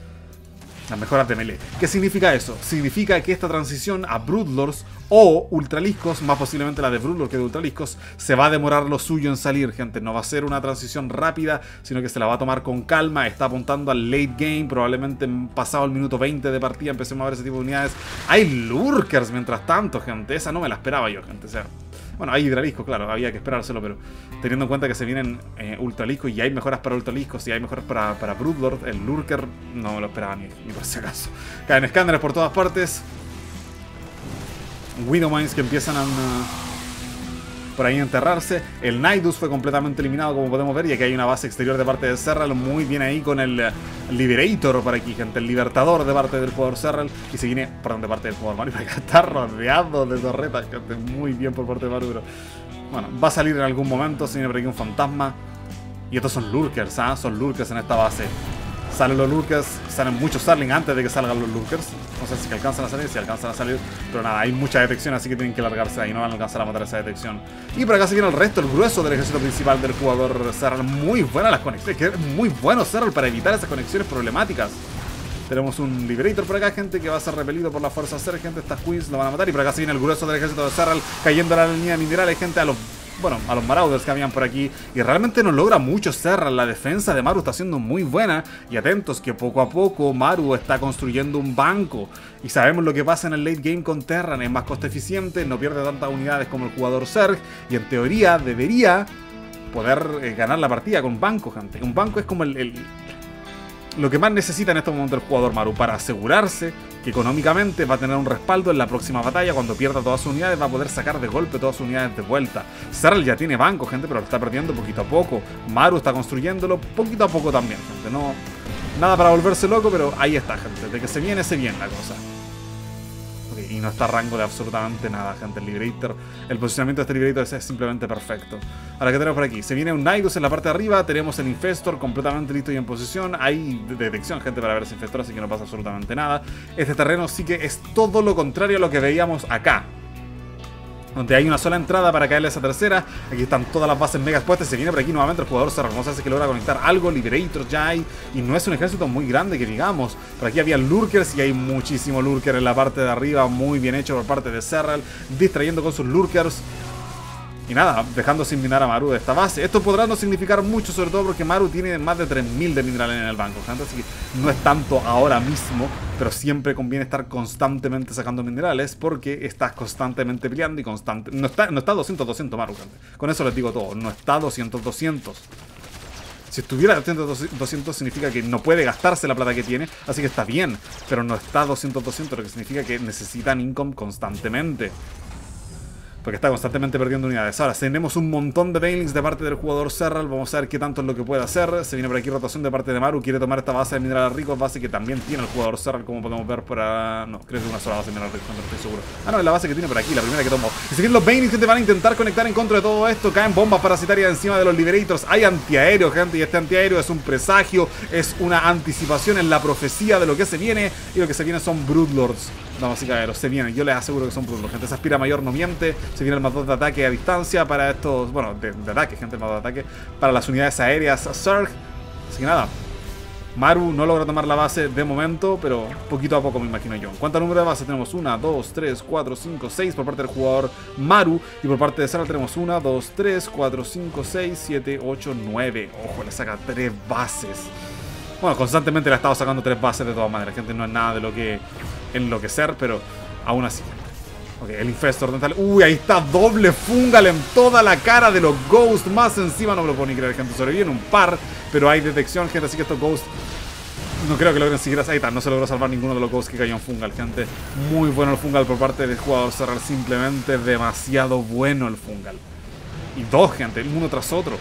las mejoras de melee. ¿Qué significa eso? Significa que esta transición a Broodlords o Ultraliscos, más posiblemente la de Broodlord que de Ultraliscos, se va a demorar lo suyo en salir, gente. No va a ser una transición rápida, sino que se la va a tomar con calma. Está apuntando al late game, probablemente pasado el minuto 20 de partida empecemos a ver ese tipo de unidades. Hay Lurkers mientras tanto, gente. Esa no me la esperaba yo, gente. O sea, bueno, hay hidralisco, claro, había que esperárselo, pero teniendo en cuenta que se vienen eh, ultraliscos y hay mejoras para ultraliscos y hay mejoras para, para Broodlord, el Lurker no me lo esperaba ni, por si acaso. Caen escándalos por todas partes. Widowmines que empiezan a por ahí enterrarse. El Nidus fue completamente eliminado, como podemos ver, y aquí hay una base exterior de parte de Serral, muy bien ahí con el eh, Liberator por aquí, gente, el Libertador de parte del jugador Serral, y se viene, perdón, de parte del jugador Mario, acá está rodeado de torretas, muy bien por parte de Mario, bueno, va a salir en algún momento, se viene por aquí un fantasma. Y estos son lurkers, ¿ah? Son lurkers en esta base. Salen los lurkers, salen muchos Sarling antes de que salgan los lurkers. Si alcanzan a salir, si alcanzan a salir. Pero nada, hay mucha detección, así que tienen que largarse ahí. No van a alcanzar a matar esa detección. Y por acá se viene el resto, el grueso del ejército principal del jugador Serral. Muy buenas las conexiones. Que es muy bueno Serral para evitar esas conexiones problemáticas. Tenemos un Liberator por acá, gente, que va a ser repelido por la fuerza ser, gente. Estas queens lo van a matar. Y por acá se viene el grueso del ejército de Serral cayendo a la línea mineral. Hay gente a los bueno, a los Marauders que habían por aquí. Y realmente no logra mucho Serra. La defensa de Maru está siendo muy buena. Y atentos que poco a poco Maru está construyendo un banco. Y sabemos lo que pasa en el late game con Terran. Es más coste eficiente, no pierde tantas unidades como el jugador Zerg. Y en teoría debería poder eh, ganar la partida con banco, gente. Un banco es como el, lo que más necesita en este momento el jugador Maru para asegurarse que económicamente va a tener un respaldo en la próxima batalla. Cuando pierda todas sus unidades, va a poder sacar de golpe todas sus unidades de vuelta. Serral ya tiene banco, gente, pero lo está perdiendo poquito a poco. Maru está construyéndolo poquito a poco también, gente. No, nada para volverse loco, pero ahí está, gente. De que se viene, se viene la cosa no está rango de absolutamente nada, gente. El Liberator, el posicionamiento de este Liberator es, simplemente perfecto. Ahora, ¿qué tenemos por aquí? Se viene un Nidus en la parte de arriba, tenemos el Infestor completamente listo y en posición. Hay detección, gente, para ver ese Infestor, así que no pasa absolutamente nada. Este terreno sí que es todo lo contrario a lo que veíamos acá donde hay una sola entrada para caerle a esa tercera. Aquí están todas las bases mega expuestas. Se viene por aquí nuevamente el jugador Serra. Vamos a hace que logra conectar algo. Liberator ya hay. Y no es un ejército muy grande que digamos. Por aquí había lurkers y hay muchísimo lurker en la parte de arriba. Muy bien hecho por parte de Serral. Distrayendo con sus lurkers. Y nada, dejando sin minar a Maru de esta base. Esto podrá no significar mucho, sobre todo porque Maru tiene más de 3000 de minerales en el banco, gente. Así que no es tanto ahora mismo, pero siempre conviene estar constantemente sacando minerales porque estás constantemente peleando y constante. No está, no está 200, 200 Maru, gente. Con eso les digo todo. No está 200, 200. Si estuviera 200, 200 significa que no puede gastarse la plata que tiene, así que está bien, pero no está 200, 200, lo que significa que necesitan income constantemente. Porque está constantemente perdiendo unidades. Ahora, tenemos un montón de bailings de parte del jugador Serral. Vamos a ver qué tanto es lo que puede hacer. Se viene por aquí rotación de parte de Maru. Quiere tomar esta base de minerales ricos. Base que también tiene el jugador Serral, como podemos ver por ahí. No, creo que es una sola base de minerales ricos, no estoy seguro. Ah, no, es la base que tiene por aquí, la primera que tomó. Y bien los bailings que te van a intentar conectar en contra de todo esto, caen bombas parasitarias encima de los Liberators. Hay antiaéreo, gente. Y este antiaéreo es un presagio, es una anticipación en la profecía de lo que se viene. Y lo que se viene son Broodlords. Vamos a caer, se vienen. Yo les aseguro que son Broodlords. Gente, se aspira mayor, no miente. Se viene el más 2 de ataque a distancia para estos, bueno, de, ataque, gente, modo de ataque, para las unidades aéreas Zerg. Así que nada, Maru no logra tomar la base de momento, pero poquito a poco me imagino yo. ¿Cuánto número de bases tenemos? 1, 2, 3, 4, 5, 6 por parte del jugador Maru. Y por parte de Zerg tenemos 1, 2, 3, 4, 5, 6, 7, 8, 9. Ojo, le saca 3 bases. Bueno, constantemente le ha estado sacando 3 bases de todas maneras. Gente, no es nada de lo que enloquecer, pero aún así. Ok, el Infestor dental. Uy, ahí está doble fungal en toda la cara de los Ghost. Más encima, no me lo puedo ni creer, gente. Sobreviven un par, pero hay detección, gente. Así que estos Ghost no creo que logren seguir Ahí está, no se logró salvar ninguno de los Ghosts que cayó en Fungal, gente. Muy bueno el Fungal por parte del jugador cerrar. Simplemente demasiado bueno el Fungal. Y dos, gente, uno tras otro.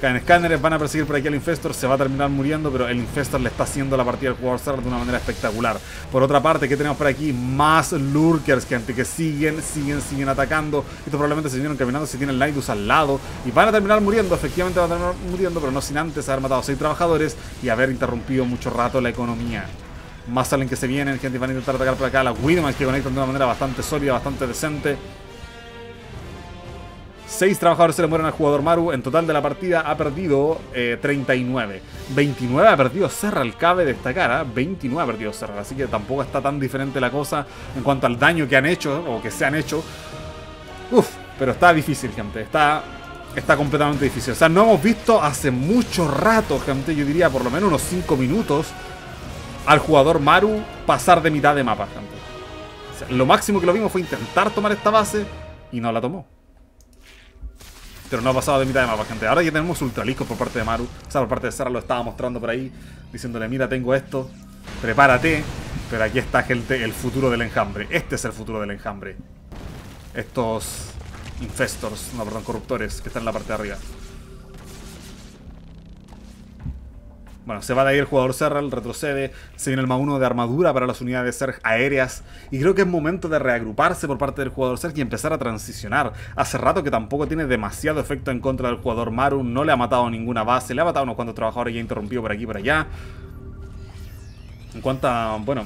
Caen escáneres, van a perseguir por aquí al Infestor, se va a terminar muriendo, pero el Infestor le está haciendo la partida al jugador de una manera espectacular. Por otra parte, ¿qué tenemos por aquí? Más Lurkers, gente, que siguen, siguen, siguen atacando. Estos probablemente se vinieron caminando si tienen Nidus al lado. Y van a terminar muriendo, efectivamente van a terminar muriendo, pero no sin antes haber matado a 6 trabajadores y haber interrumpido mucho rato la economía. Más salen que se vienen, gente, van a intentar atacar por acá a las Widmans que conectan de una manera bastante sólida, bastante decente. 6 trabajadores se le mueren al jugador Maru. En total de la partida ha perdido 39. Eh, 29 ha perdido Serral. Cabe destacar, ¿eh? 29 ha perdido Serral. Así que tampoco está tan diferente la cosa en cuanto al daño que han hecho o que se han hecho. Uf, pero está difícil, gente. Está, está completamente difícil. O sea, no hemos visto hace mucho rato, gente. Yo diría por lo menos unos 5 minutos al jugador Maru pasar de mitad de mapa, gente. lo máximo que lo vimos fue intentar tomar esta base y no la tomó. Pero no ha pasado de mitad de mapa, gente. Ahora ya tenemos ultraliscos por parte de Maru. O sea, por parte de Sara lo estaba mostrando por ahí. Diciéndole, mira, tengo esto. Prepárate. Pero aquí está, gente, el futuro del enjambre. Este es el futuro del enjambre. Estos infestors, no, perdón, corruptores que están en la parte de arriba. Bueno, se va de ahí el jugador Serral, retrocede, se viene el más uno de armadura para las unidades Serg aéreas. Y creo que es momento de reagruparse por parte del jugador Serg y empezar a transicionar. Hace rato que tampoco tiene demasiado efecto en contra del jugador Maru, no le ha matado ninguna base, le ha matado unos cuantos trabajadores y ha interrumpido por aquí y por allá. En cuanto a, bueno,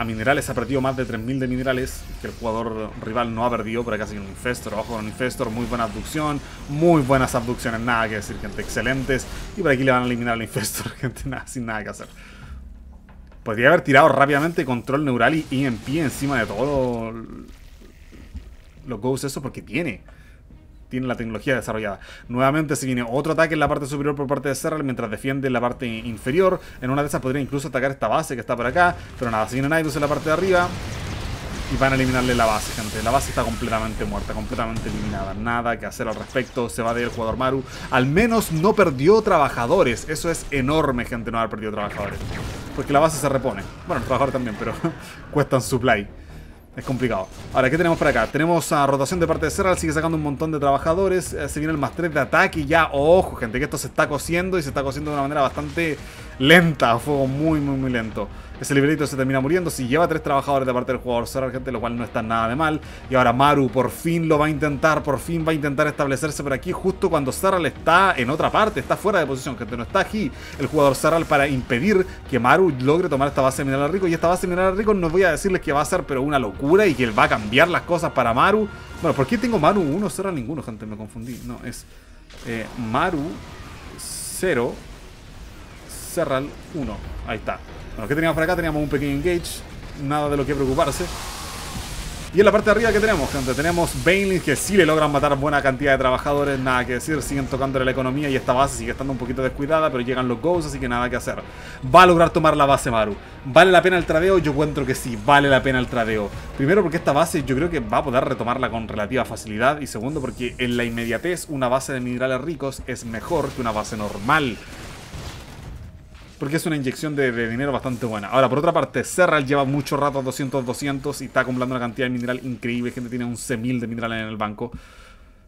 a minerales ha perdido más de 3000 de minerales que el jugador rival no ha perdido. Por acá sigue un Infestor, ojo con un Infestor, muy buena abducción, muy buenas abducciones, nada que decir, gente, excelentes. Y por aquí le van a eliminar al Infestor, gente, nada, sin nada que hacer. Podría haber tirado rápidamente control neural y EMP encima de todo los ghosts eso porque tiene tiene la tecnología desarrollada. Nuevamente se viene otro ataque en la parte superior por parte de Serral mientras defiende la parte inferior. En una de esas podría incluso atacar esta base que está por acá. Pero nada, se viene Nidus en la parte de arriba. Y van a eliminarle la base, gente. La base está completamente muerta, completamente eliminada. Nada que hacer al respecto. Se va de ir el jugador Maru. Al menos no perdió trabajadores. Eso es enorme, gente, no haber perdido trabajadores. Porque la base se repone. Bueno, el trabajador también, pero cuestan supply. Es complicado. Ahora, ¿qué tenemos por acá? Tenemos rotación de parte de Serral, sigue sacando un montón de trabajadores. Eh, se viene el más 3 de ataque y ya, ojo, gente, que esto se está cosiendo y se está cosiendo de una manera bastante lenta. Fuego muy, muy, muy lento. Ese librito se termina muriendo. Si lleva tres trabajadores de parte del jugador Serral, gente, lo cual no está nada de mal. Y ahora Maru por fin lo va a intentar, por fin va a intentar establecerse por aquí, justo cuando Serral está en otra parte, está fuera de posición, gente. No está aquí el jugador Serral para impedir que Maru logre tomar esta base mineral rico. Y esta base mineral rico no voy a decirles que va a ser, pero una locura y que él va a cambiar las cosas para Maru. Bueno, ¿por qué tengo Maru 1, Serral ninguno, gente? Me confundí. No, es eh, Maru 0, Serral 1. Ahí está. Bueno, ¿qué teníamos por acá? Teníamos un pequeño engage. Nada de lo que preocuparse. Y en la parte de arriba, ¿qué tenemos, gente? Tenemos Bailey que sí le logran matar buena cantidad de trabajadores, nada que decir, siguen tocándole la economía y esta base sigue estando un poquito descuidada, pero llegan los Ghosts, así que nada que hacer. Va a lograr tomar la base Maru. ¿Vale la pena el tradeo? Yo encuentro que sí, vale la pena el tradeo. Primero porque esta base yo creo que va a poder retomarla con relativa facilidad, y segundo porque en la inmediatez una base de minerales ricos es mejor que una base normal porque es una inyección de, dinero bastante buena. Ahora, por otra parte, Serral lleva mucho rato 200-200 y está acumulando una cantidad de mineral increíble. Gente tiene 11.000 de mineral en el banco.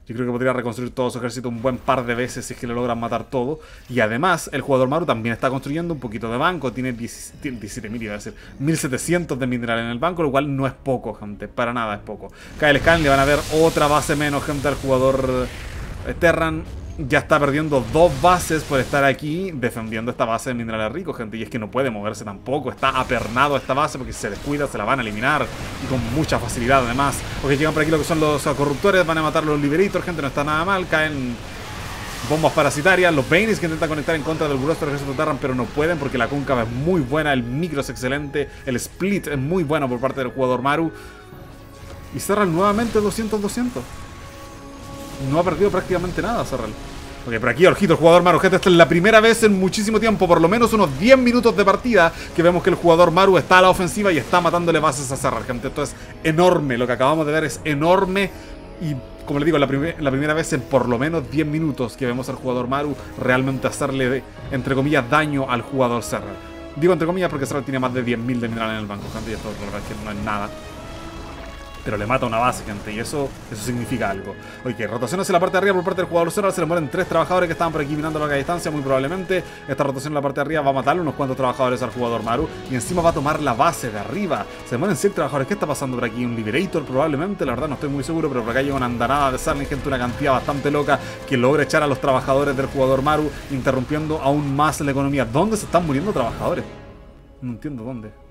Yo creo que podría reconstruir todo su ejército un buen par de veces si es que le logran matar todo. Y además, el jugador Maru también está construyendo un poquito de banco. Tiene 17.000, iba a decir, 1.700 de mineral en el banco, lo cual no es poco, gente. Para nada es poco. El scan, le van a ver otra base menos, gente, al jugador eh, Terran ya está perdiendo dos bases por estar aquí defendiendo esta base de minerales ricos, gente. Y es que no puede moverse tampoco. Está apernado esta base porque si se descuida se la van a eliminar. Y con mucha facilidad además. Porque llegan por aquí lo que son los corruptores. Van a matar los Liberator, gente. No está nada mal. Caen bombas parasitarias. Los Baineys que intentan conectar en contra del Buroster Ejército Terran, pero no pueden porque la cóncava es muy buena. El micro es excelente. El split es muy bueno por parte del jugador Maru. Y cerran nuevamente 200-200 no ha perdido prácticamente nada Serral. Ok, por aquí, ojito, el jugador Maru. Gente, esta es la primera vez en muchísimo tiempo, por lo menos unos 10 minutos de partida, que vemos que el jugador Maru está a la ofensiva y está matándole bases a Serral. Gente, esto es enorme. Lo que acabamos de ver es enorme. Y como le digo, la, la primera vez en por lo menos 10 minutos que vemos al jugador Maru realmente hacerle, entre comillas, daño al jugador Serral. Digo entre comillas porque Serral tiene más de 10.000 de mineral en el banco, gente, y esto la es que no es nada pero le mata una base, gente, y eso, eso significa algo. Ok, rotación hacia la parte de arriba por parte del jugador cero, se le mueren tres trabajadores que estaban por aquí mirando a larga distancia, muy probablemente. Esta rotación en la parte de arriba va a matarle unos cuantos trabajadores al jugador Maru, y encima va a tomar la base de arriba. Se mueren 100 trabajadores, ¿qué está pasando por aquí? Un Liberator probablemente, la verdad no estoy muy seguro, pero por acá llega una andanada de Sarling, gente, una cantidad bastante loca que logra echar a los trabajadores del jugador Maru, interrumpiendo aún más la economía. ¿Dónde se están muriendo trabajadores? No entiendo dónde.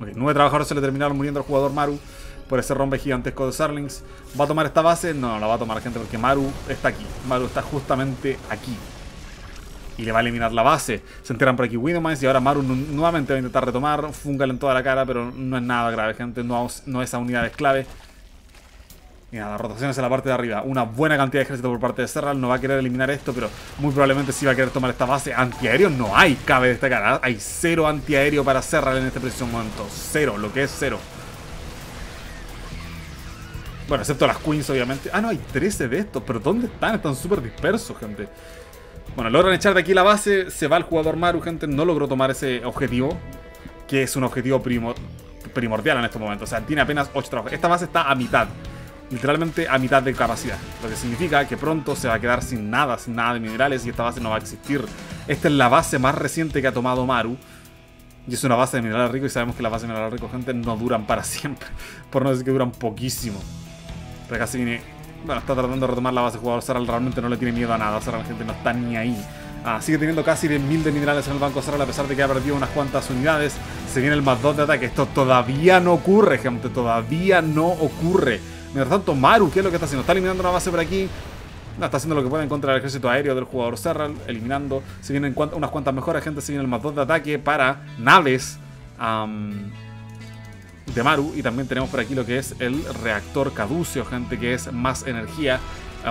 Nueve trabajadores se le terminaron muriendo al jugador Maru por ese rompe gigantesco de Sarlings. ¿Va a tomar esta base? No, no la va a tomar, gente, porque Maru está aquí. Maru está justamente aquí. Y le va a eliminar la base. Se enteran por aquí Widowmines y ahora Maru nuevamente va a intentar retomar. Fungale en toda la cara, pero no es nada grave, gente. No, no esa unidad es clave. Y nada, rotaciones en la parte de arriba. Una buena cantidad de ejército por parte de Serral. No va a querer eliminar esto, pero muy probablemente sí va a querer tomar esta base. Antiaéreo no hay, cabe destacar. ¿ah? Hay cero antiaéreo para Serral en este preciso momento. Cero, lo que es cero. Bueno, excepto las Queens, obviamente. Ah, no, hay 13 de estos. ¿Pero dónde están? Están súper dispersos, gente. Bueno, logran echar de aquí la base. Se va el jugador Maru, gente. No logró tomar ese objetivo. Que es un objetivo primordial en este momento. O sea, tiene apenas 8 trabajos. Esta base está a mitad. Literalmente a mitad de capacidad. Lo que significa que pronto se va a quedar sin nada, sin nada de minerales y esta base no va a existir. Esta es la base más reciente que ha tomado Maru. Y es una base de minerales ricos y sabemos que las bases de minerales ricos, gente, no duran para siempre. Por no decir que duran poquísimo. Pero acá viene... Bueno, está tratando de retomar la base de jugador. Saral realmente no le tiene miedo a nada. Saral gente no está ni ahí. Ah, sigue teniendo casi 10.000 de minerales en el banco Saral a pesar de que ha perdido unas cuantas unidades. Se viene el más 2 de ataque. Esto todavía no ocurre, gente. Todavía no ocurre. Mientras tanto, Maru, ¿qué es lo que está haciendo? Está eliminando una base por aquí. Está haciendo lo que puede en contra del ejército aéreo del jugador Serral, eliminando. Se vienen unas cuantas mejoras, gente. Se viene el más 2 de ataque para naves de Maru. Y también tenemos por aquí lo que es el reactor caducio, gente, que es más energía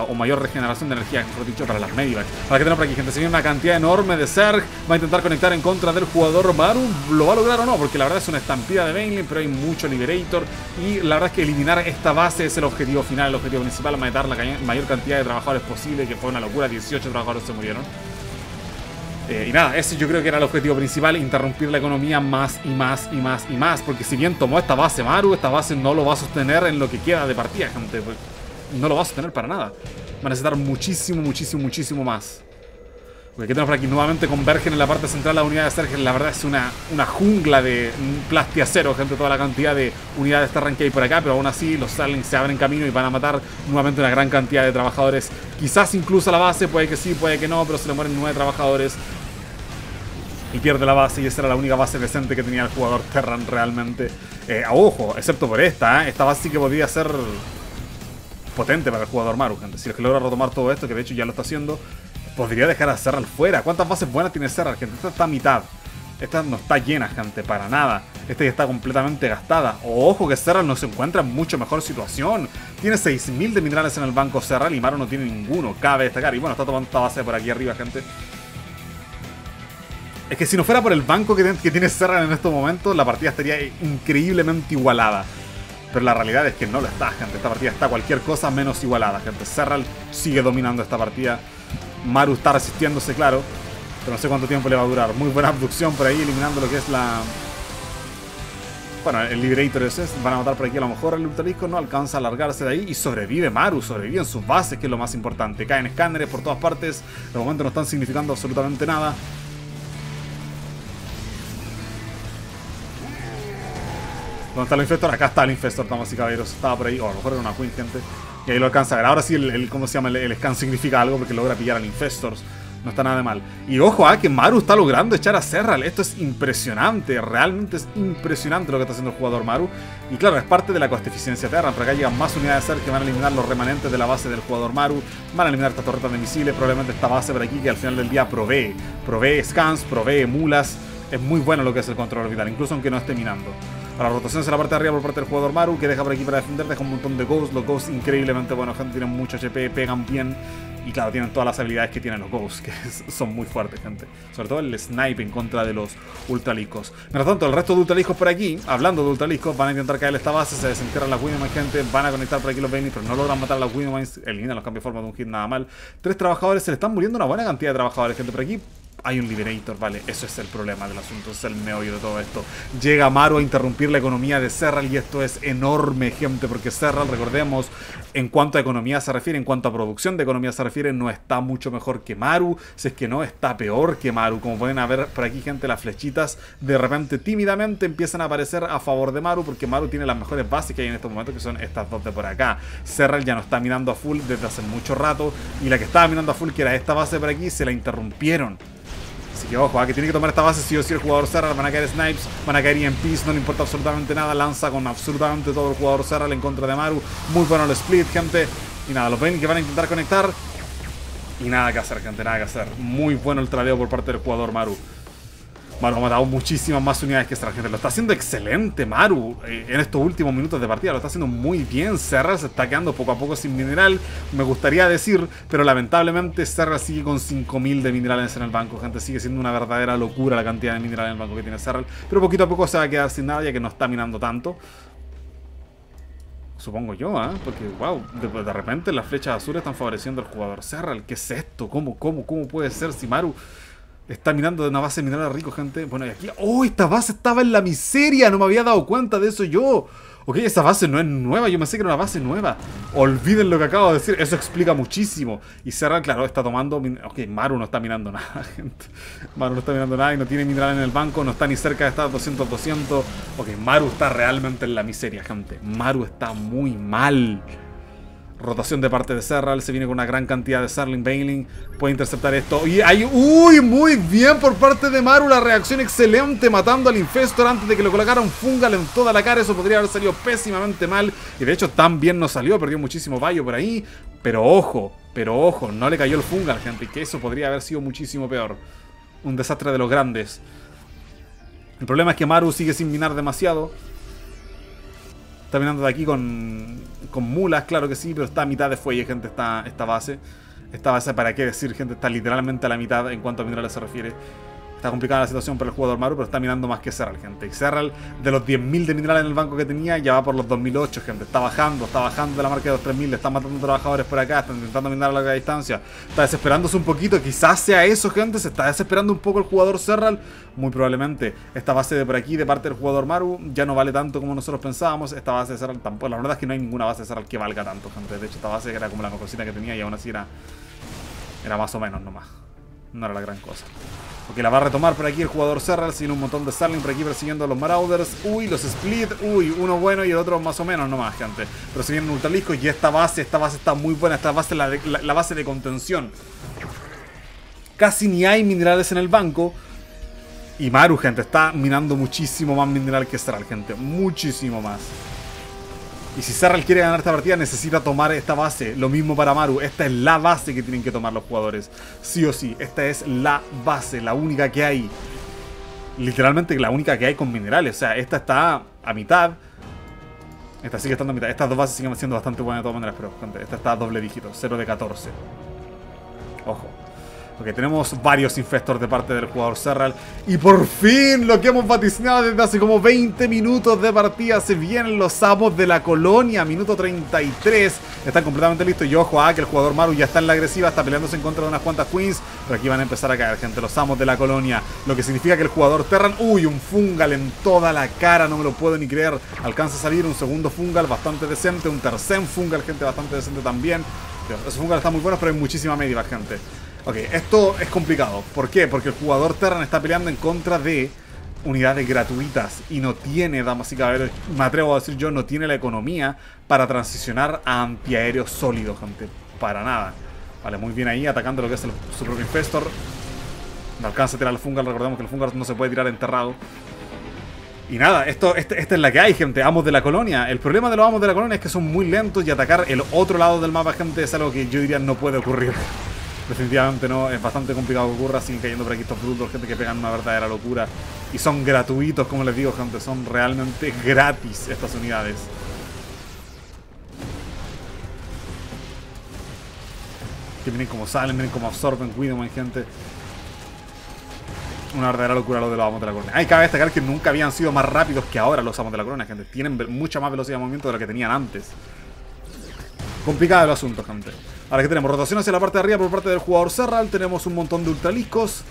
o mayor regeneración de energía, mejor dicho, para las medivacs. Para que tenemos por aquí, gente, se viene una cantidad enorme de Zerg. Va a intentar conectar en contra del jugador Maru. ¿Lo va a lograr o no? Porque la verdad es una estampida de Baneling, pero hay mucho Liberator. Y la verdad es que eliminar esta base es el objetivo final, el objetivo principal. Matar la mayor cantidad de trabajadores posible, que fue una locura. 18 trabajadores se murieron. Eh, y nada, ese yo creo que era el objetivo principal, interrumpir la economía más y más y más y más. Porque si bien tomó esta base Maru, esta base no lo va a sostener en lo que queda de partida, gente. No lo vas a tener para nada. Va a necesitar muchísimo, muchísimo, muchísimo más. Porque aquí tenemos por aquí nuevamente convergen en la parte central la unidad de Sergio. La verdad es una, una jungla de plastiacero, gente, toda la cantidad de unidades Terran que hay por acá. Pero aún así los Salen se abren camino y van a matar nuevamente una gran cantidad de trabajadores. Quizás incluso a la base, puede que sí, puede que no, pero se le mueren nueve trabajadores. Y pierde la base y esa era la única base decente que tenía el jugador Terran realmente. Eh, ojo, excepto por esta, ¿eh? esta base sí que podría ser potente para el jugador Maru, gente. Si es que logra retomar todo esto, que de hecho ya lo está haciendo, podría dejar a Serral fuera. ¿Cuántas bases buenas tiene Serral, gente? Esta está a mitad. Esta no está llena, gente, para nada. Esta ya está completamente gastada. Ojo que Serral no se encuentra en mucho mejor situación. Tiene 6.000 de minerales en el banco Serral y Maru no tiene ninguno. Cabe destacar. Y bueno, está tomando esta base por aquí arriba, gente. Es que si no fuera por el banco que tiene Serral en estos momentos, la partida estaría increíblemente igualada. Pero la realidad es que no lo está, gente. Esta partida está cualquier cosa menos igualada, gente. Serral sigue dominando esta partida. Maru está resistiéndose, claro. Pero no sé cuánto tiempo le va a durar. Muy buena abducción por ahí, eliminando lo que es la... Bueno, el Liberator ese. Van a matar por aquí a lo mejor el Ultralisco. No alcanza a alargarse de ahí. Y sobrevive Maru. Sobrevive en sus bases, que es lo más importante. Caen escáneres por todas partes. De momento no están significando absolutamente nada. ¿Dónde está el Infestor? Acá está el Infestor, damas y caballeros. Estaba por ahí, o a lo mejor era una Queen, gente. Y ahí lo alcanza a ver. Ahora sí, el, ¿cómo se llama? El, scan significa algo porque logra pillar al Infestor. No está nada de mal. Y ojo, ah, que Maru está logrando echar a Serral. Esto es impresionante. Realmente es impresionante lo que está haciendo el jugador Maru. Y claro, es parte de la coste eficiencia Terra. Por acá llegan más unidades de Ser que van a eliminar los remanentes de la base del jugador Maru. Van a eliminar estas torretas de misiles. Probablemente esta base por aquí que al final del día provee. Provee scans, provee mulas. Es muy bueno lo que es el control orbital, incluso aunque no esté minando. Para rotaciones en la parte de arriba por parte del jugador Maru, que deja por aquí para defender, deja un montón de Ghosts. Los Ghosts increíblemente buenos, gente, tienen mucho HP, pegan bien. Y claro, tienen todas las habilidades que tienen los Ghosts, que son muy fuertes, gente. Sobre todo el snipe en contra de los Ultraliscos. Mientras tanto, el resto de Ultraliscos por aquí, hablando de Ultraliscos, van a intentar caer esta base, se desentierran las Windmines, gente. Van a conectar por aquí los Baneys, pero no logran matar a las Windmines. Eliminan los cambios de forma de un hit nada mal. Tres trabajadores, se le están muriendo una buena cantidad de trabajadores, gente. Por aquí hay un Liberator, vale, eso es el problema del asunto, es el meollo de todo esto. Llega Maru a interrumpir la economía de Serral y esto es enorme, gente, porque Serral, recordemos, en cuanto a economía se refiere, en cuanto a producción de economía se refiere, no está mucho mejor que Maru, si es que no, está peor que Maru. Como pueden ver por aquí, gente, las flechitas de repente tímidamente empiezan a aparecer a favor de Maru, porque Maru tiene las mejores bases que hay en estos momentos, que son estas dos de por acá. Serral ya no está minando a full desde hace mucho rato, y la que estaba minando a full, que era esta base por aquí, se la interrumpieron. Así que ojo, a que tiene que tomar esta base si o si el jugador Serral. Van a caer snipes, van a caer EMPs, no le importa absolutamente nada. Lanza con absolutamente todo el jugador Serral en contra de Maru. Muy bueno el split, gente. Y nada, los ven que van a intentar conectar. Y nada que hacer, gente, nada que hacer. Muy bueno el tradeo por parte del jugador Maru. Maru ha matado muchísimas más unidades que esta gente. Lo está haciendo excelente Maru eh, en estos últimos minutos de partida. Lo está haciendo muy bien. Serra se está quedando poco a poco sin mineral. Me gustaría decir, pero lamentablemente Serra sigue con 5000 de minerales en el banco. Gente, sigue siendo una verdadera locura la cantidad de minerales en el banco que tiene Serra. Pero poquito a poco se va a quedar sin nada ya que no está minando tanto. Supongo yo, ¿ah? Porque, wow, de, repente las flechas azules están favoreciendo al jugador Serral. ¿Qué es esto? ¿Cómo, cómo, cómo puede ser si Maru Está mirando de una base mineral rico, gente. Bueno, y aquí... ¡Oh, esta base estaba en la miseria! No me había dado cuenta de eso yo. Ok, esa base no es nueva, yo me sé que era una base nueva. Olviden lo que acabo de decir, eso explica muchísimo. Y Serra, claro, está tomando... Ok, Maru no está mirando nada, gente. Maru no está mirando nada y no tiene mineral en el banco, no está ni cerca de estar 200, 200. Ok, Maru está realmente en la miseria, gente. Maru está muy mal. Rotación de parte de Serral. Se viene con una gran cantidad de Serling Bailing. Puede interceptar esto. Y hay... ¡Uy! Muy bien por parte de Maru. La reacción excelente. Matando al Infestor antes de que lo colocara un Fungal en toda la cara. Eso podría haber salido pésimamente mal. Y de hecho tan bien no salió. Perdió muchísimo Bayo por ahí. Pero ojo. Pero ojo. No le cayó el Fungal, gente. Que eso podría haber sido muchísimo peor. Un desastre de los grandes. El problema es que Maru sigue sin minar demasiado. Está mirando de aquí con, con mulas, claro que sí, pero está a mitad de fuelle, gente, esta, esta base. Esta base, ¿para qué decir, gente? Está literalmente a la mitad en cuanto a minerales se refiere. Está complicada la situación para el jugador Maru, pero está mirando más que Serral, gente. Y Serral, de los 10.000 de minerales en el banco que tenía, ya va por los 2.008, gente. Está bajando, está bajando de la marca de los 3.000, le están matando trabajadores por acá, están intentando minar a larga distancia. Está desesperándose un poquito, quizás sea eso, gente. Se está desesperando un poco el jugador Serral. Muy probablemente esta base de por aquí, de parte del jugador Maru, ya no vale tanto como nosotros pensábamos. Esta base de Serral tampoco. La verdad es que no hay ninguna base de Serral que valga tanto, gente. De hecho, esta base era como la mejorcita que tenía y aún así era, era más o menos nomás. No era la gran cosa. Ok, la va a retomar por aquí el jugador Serral. Sin un montón de Starling por aquí persiguiendo a los Marauders. Uy, los Split. Uy, uno bueno y el otro más o menos nomás, gente. Pero se vienen y esta base, esta base está muy buena. Esta base es la, la, base de contención. Casi ni hay minerales en el banco. Y Maru, gente, está minando muchísimo más mineral que Serral, gente. Muchísimo más. Y si Serral quiere ganar esta partida, necesita tomar esta base. Lo mismo para Maru. Esta es la base que tienen que tomar los jugadores. Sí o sí. Esta es la base, la única que hay. Literalmente la única que hay con minerales. O sea, esta está a mitad. Esta sigue estando a mitad. Estas dos bases siguen siendo bastante buenas de todas maneras, pero esta está a doble dígito. 0 de 14. Ojo. Porque tenemos varios infestores de parte del jugador Serral. Y por fin, lo que hemos vaticinado desde hace como 20 minutos de partida, se vienen los amos de la colonia. Minuto 33. Están completamente listos. Y ojo, ah, que el jugador Maru ya está en la agresiva, está peleándose en contra de unas cuantas queens. Pero aquí van a empezar a caer, gente, los amos de la colonia. Lo que significa que el jugador Terran... Uy, un fungal en toda la cara, no me lo puedo ni creer. Alcanza a salir un segundo fungal bastante decente. Un tercer fungal, gente, bastante decente también. Ese fungal está muy bueno, pero hay muchísima media, gente. Ok, esto es complicado. ¿Por qué? Porque el jugador Terran está peleando en contra de unidades gratuitas y no tiene, damas y caballeros, me atrevo a decir yo, no tiene la economía para transicionar a antiaéreos sólidos, gente. Para nada. Vale, muy bien ahí, atacando lo que es el, su propio Infestor. No alcanza a tirar el Fungal, recordemos que el Fungal no se puede tirar enterrado. Y nada, esto, este, esta es la que hay, gente. Amos de la colonia. El problema de los amos de la colonia es que son muy lentos y atacar el otro lado del mapa, gente, es algo que yo diría no puede ocurrir. Definitivamente no, es bastante complicado que ocurra. Siguen cayendo por aquí estos brutos, gente que pegan una verdadera locura. Y son gratuitos, como les digo, gente. Son realmente gratis estas unidades. Que miren cómo salen, miren cómo absorben Widowman, gente. Una verdadera locura lo de los amos de la corona. Hay que destacar que nunca habían sido más rápidos que ahora los amos de la corona, gente. Tienen mucha más velocidad de movimiento de lo que tenían antes. Complicado el asunto, gente. Ahora que tenemos rotación hacia la parte de arriba por parte del jugador Serral. Tenemos un montón de ultraliscos.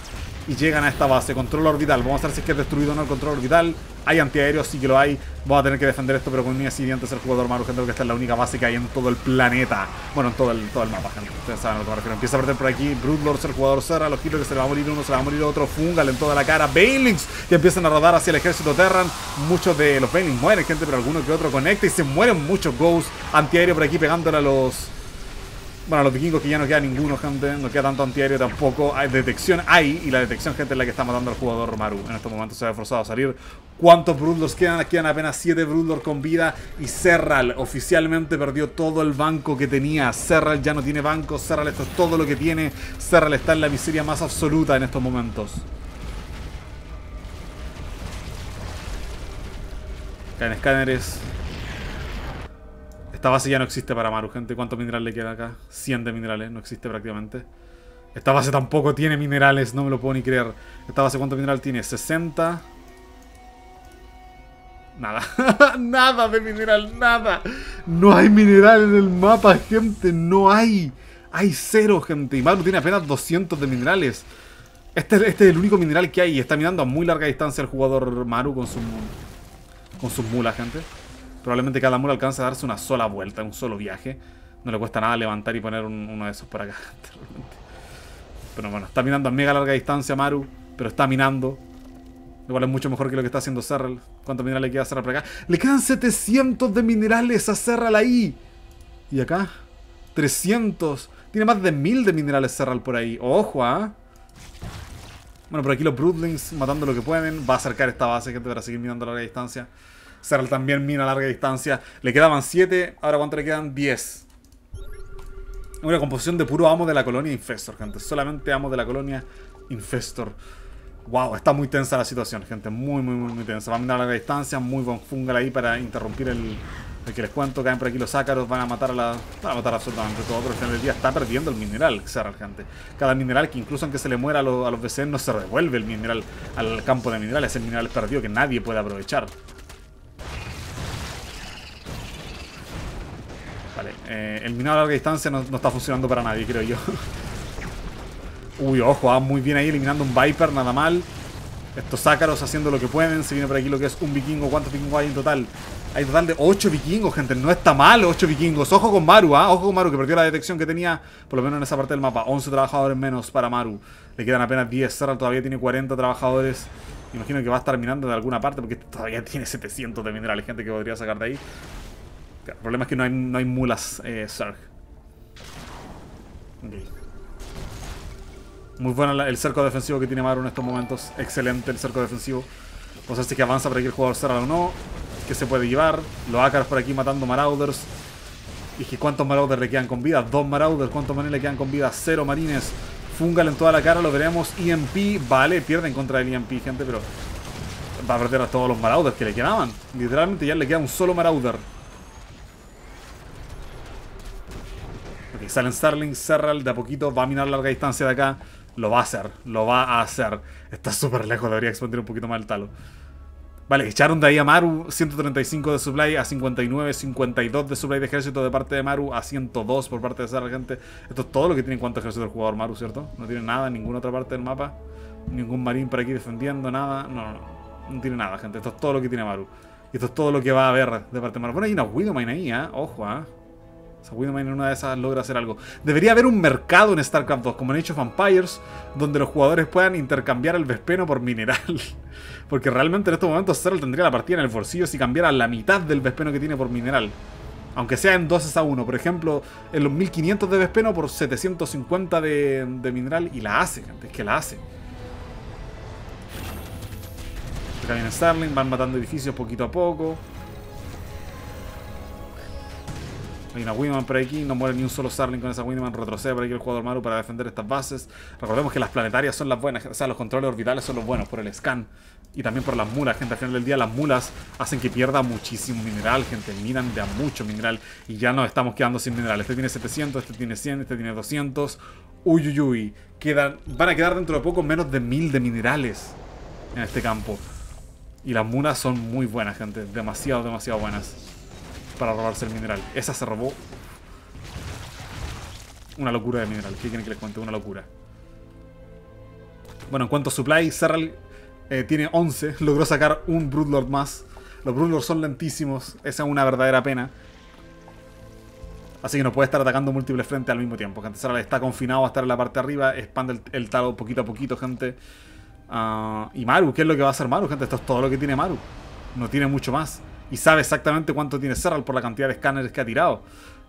Y llegan a esta base. Control orbital. Vamos a ver si es que es destruido o no el control orbital. Hay antiaéreos, sí que lo hay. Vamos a tener que defender esto, pero con ni así antes el jugador Maru, gente, porque esta es la única base que hay en todo el planeta. Bueno, en todo el, todo el mapa, gente. Ustedes saben lo que me refiero. Empieza a perder por aquí. Broodlords, el jugador Serra. Los giros que se le va a morir uno, se le va a morir otro. Fungal en toda la cara. Bailings que empiezan a rodar hacia el ejército Terran. Muchos de los Bailings mueren, gente, pero alguno que otro conecta. Y se mueren muchos Ghosts. Antiaéreo por aquí pegándole a los bueno, los vikingos que ya no queda ninguno, gente. No queda tanto antiaéreo tampoco. Hay detección hay. Y la detección, gente, es la que está matando al jugador Maru. En estos momentos se ha forzado a salir. ¿Cuántos Broodlords quedan? Quedan apenas 7 Broodlords con vida. Y Serral oficialmente perdió todo el banco que tenía. Serral ya no tiene banco. Serral esto es todo lo que tiene. Serral está en la miseria más absoluta en estos momentos. Caen escáneres. Esta base ya no existe para Maru, gente. ¿Cuánto mineral le queda acá? 100 de minerales, no existe prácticamente. Esta base tampoco tiene minerales, no me lo puedo ni creer. Esta base, ¿cuánto mineral tiene? 60. Nada. nada de mineral, nada. No hay mineral en el mapa, gente. No hay. Hay cero, gente. Y Maru tiene apenas 200 de minerales. Este, este, es el único mineral que hay está mirando a muy larga distancia el jugador Maru con, su, con sus mulas, gente. Probablemente cada mula alcance a darse una sola vuelta, un solo viaje. No le cuesta nada levantar y poner uno de esos por acá. pero bueno, está minando a mega larga distancia Maru, pero está minando. Igual es mucho mejor que lo que está haciendo Serral. ¿Cuántos minerales le queda a Serral por acá? Le quedan 700 de minerales a Serral ahí. ¿Y acá? 300. Tiene más de 1000 de minerales Serral por ahí. Ojo, ¿ah? Bueno, por aquí los Broodlings matando lo que pueden. Va a acercar esta base, gente, para seguir minando a larga distancia. Serral también mina a larga distancia. Le quedaban 7. Ahora, ¿cuánto le quedan? 10. Una composición de puro amo de la colonia Infestor, gente. Solamente amo de la colonia Infestor. Wow, está muy tensa la situación, gente. Muy, muy, muy, tensa. Va a mirar a larga distancia. Muy buen fungal ahí para interrumpir el, el que les cuento. Caen por aquí los ácaros. Van a matar a la. Van a matar absolutamente todo. Pero al final del día está perdiendo el mineral, Serral, gente. Cada mineral que incluso aunque se le muera a, los, BCN no se revuelve el mineral al campo de minerales. Es el mineral perdido que nadie puede aprovechar. Eh, el minado a larga distancia no, está funcionando para nadie, creo yo. Uy, ojo, va muy bien ahí eliminando un Viper, nada mal. Estos ácaros haciendo lo que pueden. Se viene por aquí lo que es un vikingo. ¿Cuántos vikingos hay en total? Hay total de 8 vikingos, gente. No está mal 8 vikingos. Ojo con Maru, ¿ah? Ojo con Maru, que perdió la detección que tenía, por lo menos en esa parte del mapa. 11 trabajadores menos para Maru. Le quedan apenas 10. Serral todavía tiene 40 trabajadores. Imagino que va a estar minando de alguna parte, porque todavía tiene 700 de minerales. Gente que podría sacar de ahí. El problema es que no hay, no hay mulas eh, Muy bueno el cerco defensivo que tiene Maru en estos momentos. Excelente el cerco defensivo. Vamos a ver si que avanza por aquí el jugador Serral o no. Que se puede llevar. Los Ácaros por aquí matando Marauders. Y que cuántos Marauders le quedan con vida. Dos Marauders. ¿Cuántos marines le quedan con vida? Cero marines. Fungal en toda la cara. Lo veremos. EMP. Vale, pierde en contra del EMP, gente. Pero va a perder a todos los Marauders que le quedaban. Literalmente ya le queda un solo Marauder. Salen Starling, Serral de a poquito va a minar larga distancia de acá. Lo va a hacer, lo va a hacer. Está súper lejos, debería expandir un poquito más el talo. Vale, echaron de ahí a Maru 135 de supply, a 59, 52 de supply de ejército de parte de Maru, a 102 por parte de Serral, gente. Esto es todo lo que tiene en cuanto a ejército del jugador Maru, ¿cierto? No tiene nada en ninguna otra parte del mapa. Ningún marín por aquí defendiendo, nada. No, no, no. No tiene nada, gente. Esto es todo lo que tiene Maru. Y esto es todo lo que va a haber de parte de Maru. Bueno, hay una Widowmine ahí, ¿eh? Ojo, ¿eh? O sea, en una de esas logra hacer algo. Debería haber un mercado en StarCraft 2, como en Age of Empires, donde los jugadores puedan intercambiar el Vespeno por mineral. Porque realmente en estos momentos Serral tendría la partida en el bolsillo si cambiara la mitad del Vespeno que tiene por mineral. Aunque sea en 2 a 1. Por ejemplo, en los 1500 de Vespeno por 750 de, de mineral. Y la hace, gente. Es que la hace. Acá Starling. Van matando edificios poquito a poco. Hay una Winman por aquí, no muere ni un solo Starling con esa Winman, retrocede por aquí el jugador Maru para defender estas bases. Recordemos que las planetarias son las buenas, o sea, los controles orbitales son los buenos por el scan. Y también por las mulas, gente, al final del día las mulas hacen que pierda muchísimo mineral, gente, minan de a mucho mineral y ya nos estamos quedando sin mineral. Este tiene 700, este tiene 100, este tiene 200. Uy, uy, uy. Quedan, van a quedar dentro de poco menos de 1000 de minerales en este campo. Y las mulas son muy buenas, gente, demasiado, demasiado buenas para robarse el mineral. Esa se robó. Una locura de mineral. ¿Qué quieren que les cuente? Una locura. Bueno, en cuanto a supply, Serral eh, tiene 11. Logró sacar un Broodlord más. Los Broodlords son lentísimos. Esa es una verdadera pena. Así que no puede estar atacando múltiples frentes al mismo tiempo. Gente, Serral está confinado a estar en la parte de arriba. Expande el, talo poquito a poquito, gente. Ah, y Maru, ¿qué es lo que va a hacer Maru, gente? Esto es todo lo que tiene Maru. No tiene mucho más y sabe exactamente cuánto tiene Serral por la cantidad de escáneres que ha tirado.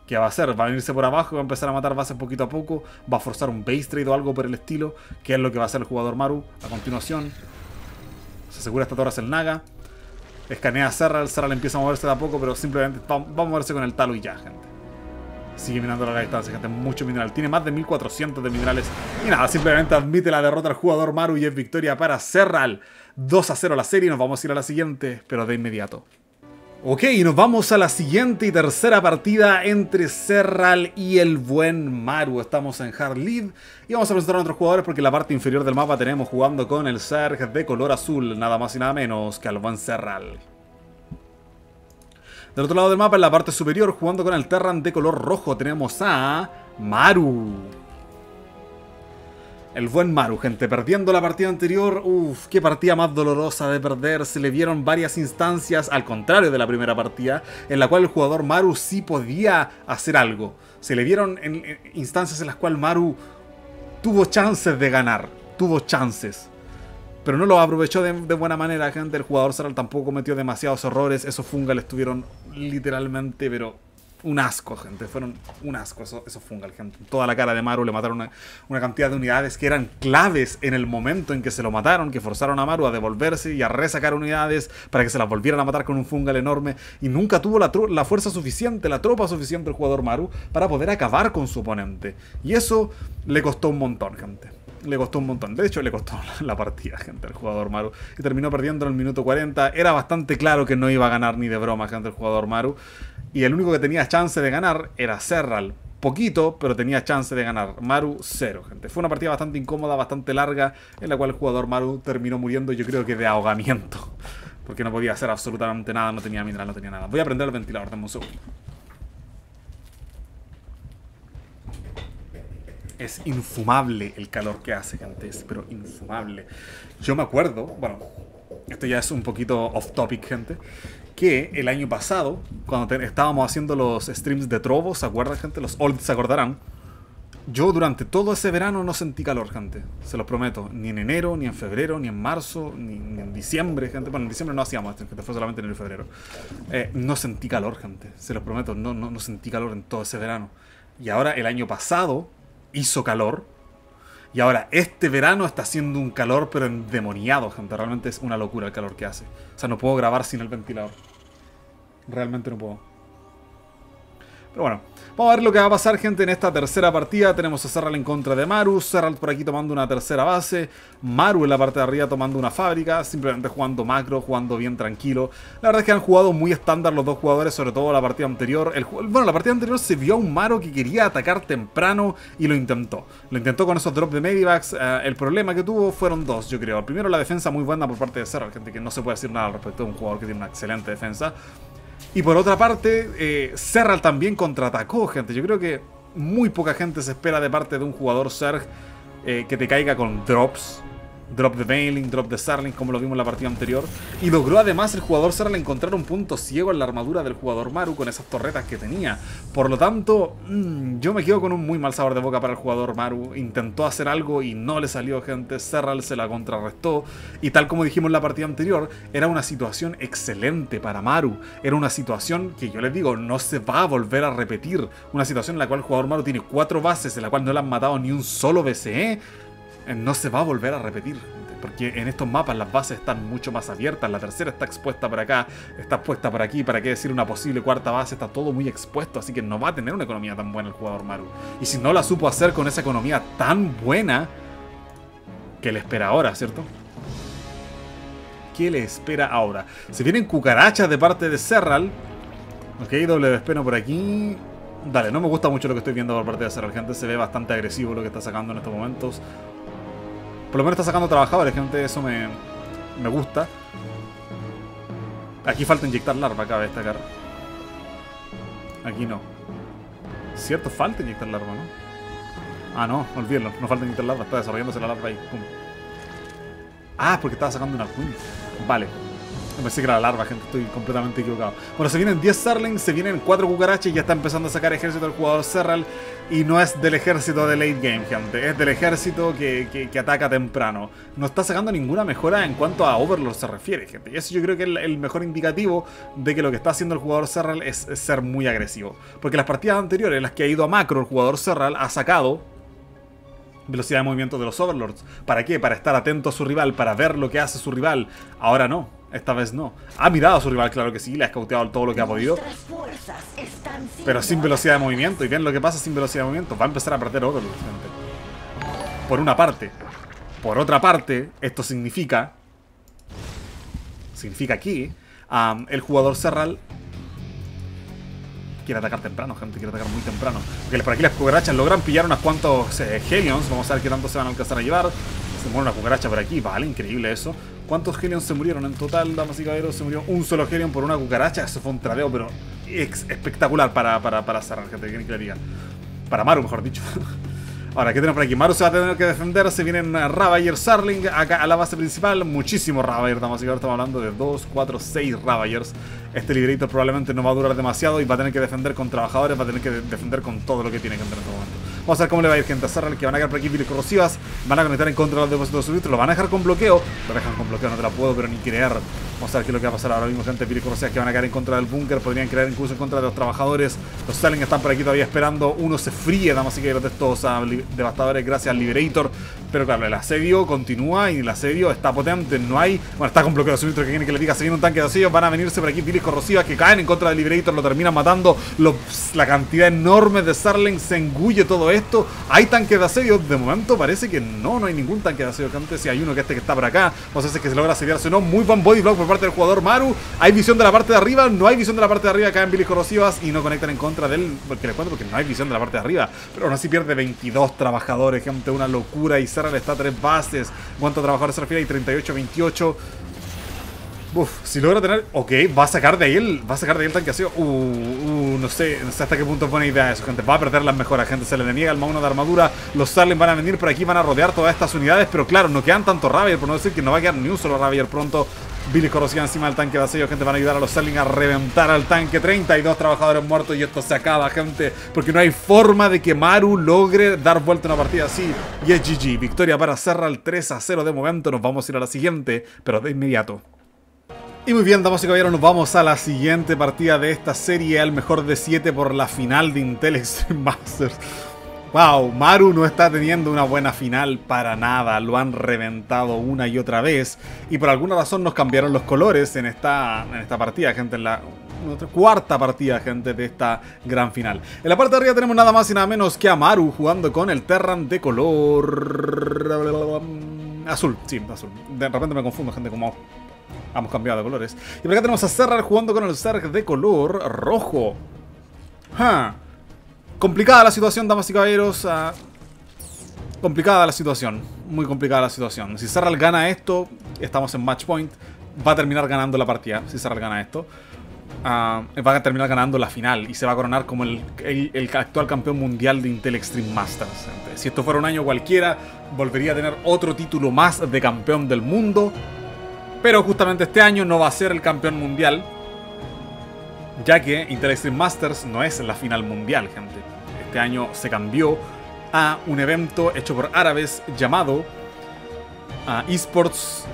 ¿Qué va a hacer? Va a venirse por abajo va a empezar a matar bases poquito a poco. Va a forzar un base trade o algo por el estilo. Que es lo que va a hacer el jugador Maru a continuación. Se asegura esta torre el Naga. Escanea Serral. Serral empieza a moverse de a poco, pero simplemente va, a moverse con el talo y ya, gente. Sigue minando a la distancia, gente. Mucho mineral. Tiene más de 1400 de minerales. Y nada, simplemente admite la derrota al jugador Maru y es victoria para Serral. 2 a 0 la serie. Nos vamos a ir a la siguiente, pero de inmediato. Ok, nos vamos a la siguiente y tercera partida entre Serral y el buen Maru. Estamos en Hard Lead y vamos a presentar a nuestros jugadores porque en la parte inferior del mapa tenemos jugando con el Zerg de color azul, nada más y nada menos que al buen Serral. Del otro lado del mapa, en la parte superior, jugando con el Terran de color rojo, tenemos a Maru. El buen Maru, gente, perdiendo la partida anterior, uff, qué partida más dolorosa de perder. Se le vieron varias instancias, al contrario de la primera partida, en la cual el jugador Maru sí podía hacer algo. Se le vieron en, instancias en las cuales Maru tuvo chances de ganar, tuvo chances. Pero no lo aprovechó de, buena manera, gente. El jugador Saral tampoco cometió demasiados errores. Esos Fungal estuvieron literalmente, pero un asco, gente. Fueron un asco esos, esos fungal, gente. Toda la cara de Maru le mataron una, cantidad de unidades que eran claves en el momento en que se lo mataron, que forzaron a Maru a devolverse y a resacar unidades para que se las volvieran a matar con un fungal enorme. Y nunca tuvo la, la fuerza suficiente, la tropa suficiente el jugador Maru para poder acabar con su oponente. Y eso le costó un montón, gente le costó un montón. De hecho, le costó la partida, gente, al jugador Maru. Y terminó perdiendo en el minuto 40. Era bastante claro que no iba a ganar ni de broma, gente, el jugador Maru. Y el único que tenía chance de ganar era Serral. Poquito, pero tenía chance de ganar. Maru, cero, gente. Fue una partida bastante incómoda, bastante larga, en la cual el jugador Maru terminó muriendo, yo creo que de ahogamiento. Porque no podía hacer absolutamente nada, no tenía mineral, no tenía nada. Voy a prender el ventilador, dame un. Es infumable el calor que hace, gente. Pero infumable. Yo me acuerdo, bueno, esto ya es un poquito off topic, gente que el año pasado, cuando estábamos haciendo los streams de Trovo, ¿se acuerdan, gente? Los old se acordarán. Yo durante todo ese verano no sentí calor, gente. Se los prometo. Ni en enero, ni en febrero, ni en marzo, ni, en diciembre, gente. Bueno, en diciembre no hacíamos esto, fue solamente en enero y febrero. Eh, no sentí calor, gente. Se los prometo. No, no, no sentí calor en todo ese verano. Y ahora el año pasado hizo calor. Y ahora este verano está haciendo un calor, pero endemoniado, gente. Realmente es una locura el calor que hace. O sea, no puedo grabar sin el ventilador. Realmente no puedo. Pero bueno, vamos a ver lo que va a pasar, gente, en esta tercera partida. Tenemos a Serral en contra de Maru. Serral por aquí tomando una tercera base. Maru en la parte de arriba tomando una fábrica. Simplemente jugando macro, jugando bien tranquilo. La verdad es que han jugado muy estándar los dos jugadores, sobre todo la partida anterior. El, bueno, la partida anterior se vio a un Maru que quería atacar temprano y lo intentó. Lo intentó con esos drops de Medivacs. Eh, el problema que tuvo fueron dos, yo creo. Primero, la defensa muy buena por parte de Serral, gente, que no se puede decir nada al respecto de un jugador que tiene una excelente defensa. Y por otra parte, eh, Serral también contraatacó, gente. Yo creo que muy poca gente se espera de parte de un jugador Serg eh, que te caiga con drops drop de Veiling, drop de Sarling, como lo vimos en la partida anterior. Y logró además el jugador Sarling encontrar un punto ciego en la armadura del jugador Maru con esas torretas que tenía. Por lo tanto, mm, yo me quedo con un muy mal sabor de boca para el jugador Maru. Intentó hacer algo y no le salió, gente. Serral se la contrarrestó. Y tal como dijimos en la partida anterior, era una situación excelente para Maru. Era una situación que yo les digo, no se va a volver a repetir. Una situación en la cual el jugador Maru tiene cuatro bases, en la cual no le han matado ni un solo BCE no se va a volver a repetir. Porque en estos mapas las bases están mucho más abiertas. La tercera está expuesta por acá, está expuesta por aquí. ¿Para qué decir una posible cuarta base? Está todo muy expuesto. Así que no va a tener una economía tan buena el jugador Maru. Y si no la supo hacer con esa economía tan buena, ¿qué le espera ahora, cierto? ¿Qué le espera ahora? Se vienen cucarachas de parte de Serral. Ok, doble espeno por aquí. Dale, no me gusta mucho lo que estoy viendo por parte de Serral, gente. Se ve bastante agresivo lo que está sacando en estos momentos. Por lo menos está sacando trabajadores, gente, eso me, me gusta. Aquí falta inyectar larva, cabe destacar. Aquí no. Cierto, falta inyectar larva, ¿no? Ah, no, olvídenlo, no falta inyectar larva, está desarrollándose la larva ahí. Ah, porque estaba sacando una queen. Vale. Pensé que la larva, gente, estoy completamente equivocado. Bueno, se vienen 10 Sarlings, se vienen 4 cucarachas y ya está empezando a sacar ejército del jugador Serral. Y no es del ejército de late game, gente. Es del ejército que, ataca temprano. No está sacando ninguna mejora en cuanto a Overlord se refiere, gente. Y eso yo creo que es el, mejor indicativo de que lo que está haciendo el jugador Serral es, es ser muy agresivo. Porque las partidas anteriores, en las que ha ido a macro, el jugador Serral ha sacado velocidad de movimiento de los Overlords. ¿Para qué? Para estar atento a su rival, para ver lo que hace su rival. Ahora no. Esta vez no. Ha mirado a su rival, claro que sí, le ha escauteado todo lo que ha podido. Pero sin velocidad de movimiento. Y ven lo que pasa sin velocidad de movimiento. Va a empezar a perder otro Por una parte. Por otra parte, esto significa... Significa que el jugador Serral quiere atacar temprano, gente, quiere atacar muy temprano. Porque por aquí las cucarachas logran pillar unos cuantos eh, Helions. Vamos a ver qué tanto se van a alcanzar a llevar. Se muere una cucaracha por aquí, vale, increíble eso. ¿Cuántos Helions se murieron en total, damas y caballeros? Se murió un solo Helion por una cucaracha. Eso fue un tradeo, pero espectacular para, para, para cerrar, gente. ¿Quieren que diga? Para Maru, mejor dicho. Ahora, ¿qué tenemos por aquí? Maru se va a tener que defender. Se vienen Ravager, Sarling acá a la base principal. Muchísimo Ravager, damas y Estamos hablando de 2, 4, 6 Ravagers. Este Liberator probablemente no va a durar demasiado y va a tener que defender con trabajadores, va a tener que defender con todo lo que tiene que en este momento. Vamos a ver cómo le va a ir gente a Sarling, que van a quedar por aquí virus corrosivas. Van a conectar en contra de los depósitos de Lo van a dejar con bloqueo. Lo dejan con bloqueo, no te la puedo, pero ni creer. Vamos a ver qué es lo que va a pasar ahora mismo, gente. Virus corrosivas que van a caer en contra del búnker. Podrían crear incluso en contra de los trabajadores. Los Sarling están por aquí todavía esperando. Uno se fríe, damas y caballeros de estos devastadores gracias al Liberator. Pero claro, el asedio continúa y el asedio está potente. No hay. Bueno, está con bloqueo de suministro que quiere que le diga. Se viene un tanque de asedio. Van a venirse por aquí virus corrosivas que caen en contra del Liberator. Lo terminan matando. la cantidad enorme de Sarling se engulle todo esto. Hay tanque de asedio. De momento parece que no, no hay ningún tanque de asedio. Que antes si hay uno que este que está por acá. A ver si que se logra asediarse o no. Muy buen body block por parte del jugador Maru. Hay visión de la parte de arriba. No hay visión de la parte de arriba. Caen bilis corrosivas y no conectan en contra del. Porque le cuento porque no hay visión de la parte de arriba. Pero aún así pierde 22 trabajadores. Gente, una locura. Y Serral está a tres bases. ¿Cuántos trabajadores se refiere? Hay 38, 28. Uf, si logra tener... Ok, va a sacar de ahí el, va a sacar de ahí el tanque así. Uh, uh, no sé, no sé hasta qué punto es buena idea eso, gente. Va a perder las mejoras, gente. Se le deniega el mauno de armadura. Los Starling van a venir por aquí, van a rodear todas estas unidades. Pero claro, no quedan tanto Ravier, por no decir que no va a quedar ni un solo Ravier pronto. Billy corrosiva encima del tanque asedio, gente. Van a ayudar a los Starling a reventar al tanque. 32 trabajadores muertos y esto se acaba, gente. Porque no hay forma de que Maru logre dar vuelta una partida así. Y es GG. Victoria para cerrar el 3 a 0 de momento. Nos vamos a ir a la siguiente, pero de inmediato. Y muy bien, damas y caballeros, nos vamos a la siguiente partida de esta serie, al mejor de 7 por la final de Intel Extreme Masters. Wow, Maru no está teniendo una buena final para nada, lo han reventado una y otra vez y por alguna razón nos cambiaron los colores en esta, en esta partida, gente, en la cuarta partida, gente, de esta gran final. En la parte de arriba tenemos nada más y nada menos que a Maru jugando con el Terran de color... Azul, sí, azul. De repente me confundo, gente, como Hemos cambiado de colores. Y por acá tenemos a Serral jugando con el Zerg de color rojo. Complicada la situación, damas y caballeros. Ah, complicada la situación. Muy complicada la situación. Si Serral gana esto, estamos en match point. Va a terminar ganando la partida. Si Serral gana esto. Ah, va a terminar ganando la final y se va a coronar como el, actual campeón mundial de Intel Extreme Masters. Si esto fuera un año cualquiera, volvería a tener otro título más de campeón del mundo. Pero justamente este año no va a ser el campeón mundial, ya que Intel Extreme Masters no es la final mundial, gente. Este año se cambió a un evento hecho por árabes llamado ah, Esports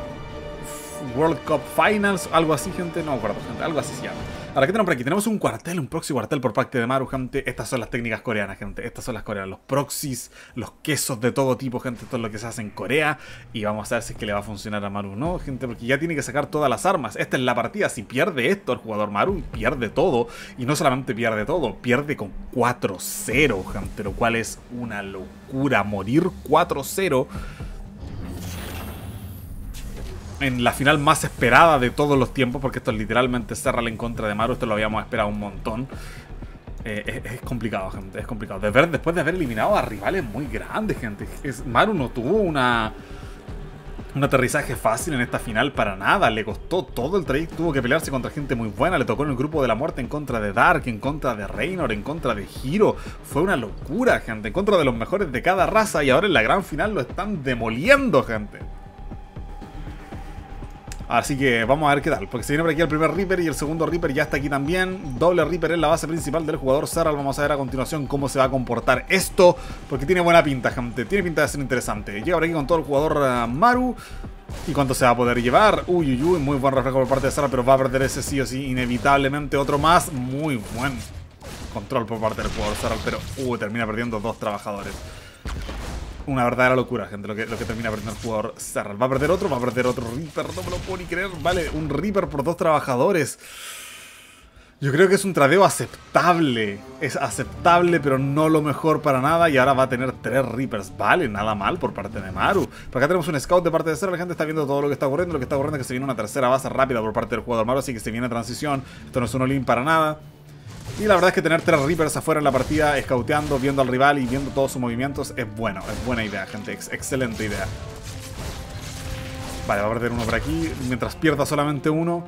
World Cup Finals, algo así, gente. No me acuerdo, gente. Algo así se llama. Ahora, ¿qué tenemos por aquí? Tenemos un cuartel, un proxy cuartel por parte de Maru, gente. Estas son las técnicas coreanas, gente. Estas son las coreanas. Los proxies, los quesos de todo tipo, gente. Esto es lo que se hace en Corea. Y vamos a ver si es que le va a funcionar a Maru, ¿no, gente? Porque ya tiene que sacar todas las armas. Esta es la partida. Si pierde esto el jugador Maru, pierde todo. Y no solamente pierde todo, pierde con 4-0, gente. Lo cual es una locura. Morir 4-0 en la final más esperada de todos los tiempos, porque esto es literalmente cerrarle en contra de Maru, esto lo habíamos esperado un montón. Eh, es, complicado, gente, es complicado. De ver, después de haber eliminado a rivales muy grandes, gente. Es, Maru no tuvo una, un aterrizaje fácil en esta final para nada. Le costó todo el trayecto, tuvo que pelearse contra gente muy buena. Le tocó en el grupo de la muerte en contra de Dark, en contra de Reynor, en contra de Hiro. Fue una locura, gente, en contra de los mejores de cada raza. Y ahora en la gran final lo están demoliendo, gente. Así que vamos a ver qué tal. Porque se viene por aquí el primer Reaper y el segundo Reaper ya está aquí también. Doble Reaper en la base principal del jugador Serral. Vamos a ver a continuación cómo se va a comportar esto. Porque tiene buena pinta, gente. Tiene pinta de ser interesante. Llega por aquí con todo el jugador eh, Maru. ¿Y cuánto se va a poder llevar? Uy, uy, uy. Muy buen reflejo por parte de Serral. Pero va a perder ese sí o sí. Inevitablemente otro más. Muy buen control por parte del jugador Serral. Pero, uy, termina perdiendo dos trabajadores una verdadera locura, gente, lo que, lo que termina perdiendo el jugador Serral. Va a perder otro, va a perder otro Reaper, no me lo puedo ni creer. Vale, un Reaper por dos trabajadores. Yo creo que es un tradeo aceptable. Es aceptable, pero no lo mejor para nada. Y ahora va a tener tres Reapers. Vale, nada mal por parte de Maru. Por acá tenemos un scout de parte de Serral. La gente está viendo todo lo que está ocurriendo. Lo que está ocurriendo es que se viene una tercera base rápida por parte del jugador Maru. Así que se viene transición. Esto no es un all para nada. Y la verdad es que tener tres Reapers afuera en la partida, escauteando, viendo al rival y viendo todos sus movimientos, es bueno, es buena idea, gente. excelente idea. Vale, va a perder uno por aquí. Mientras pierda solamente uno.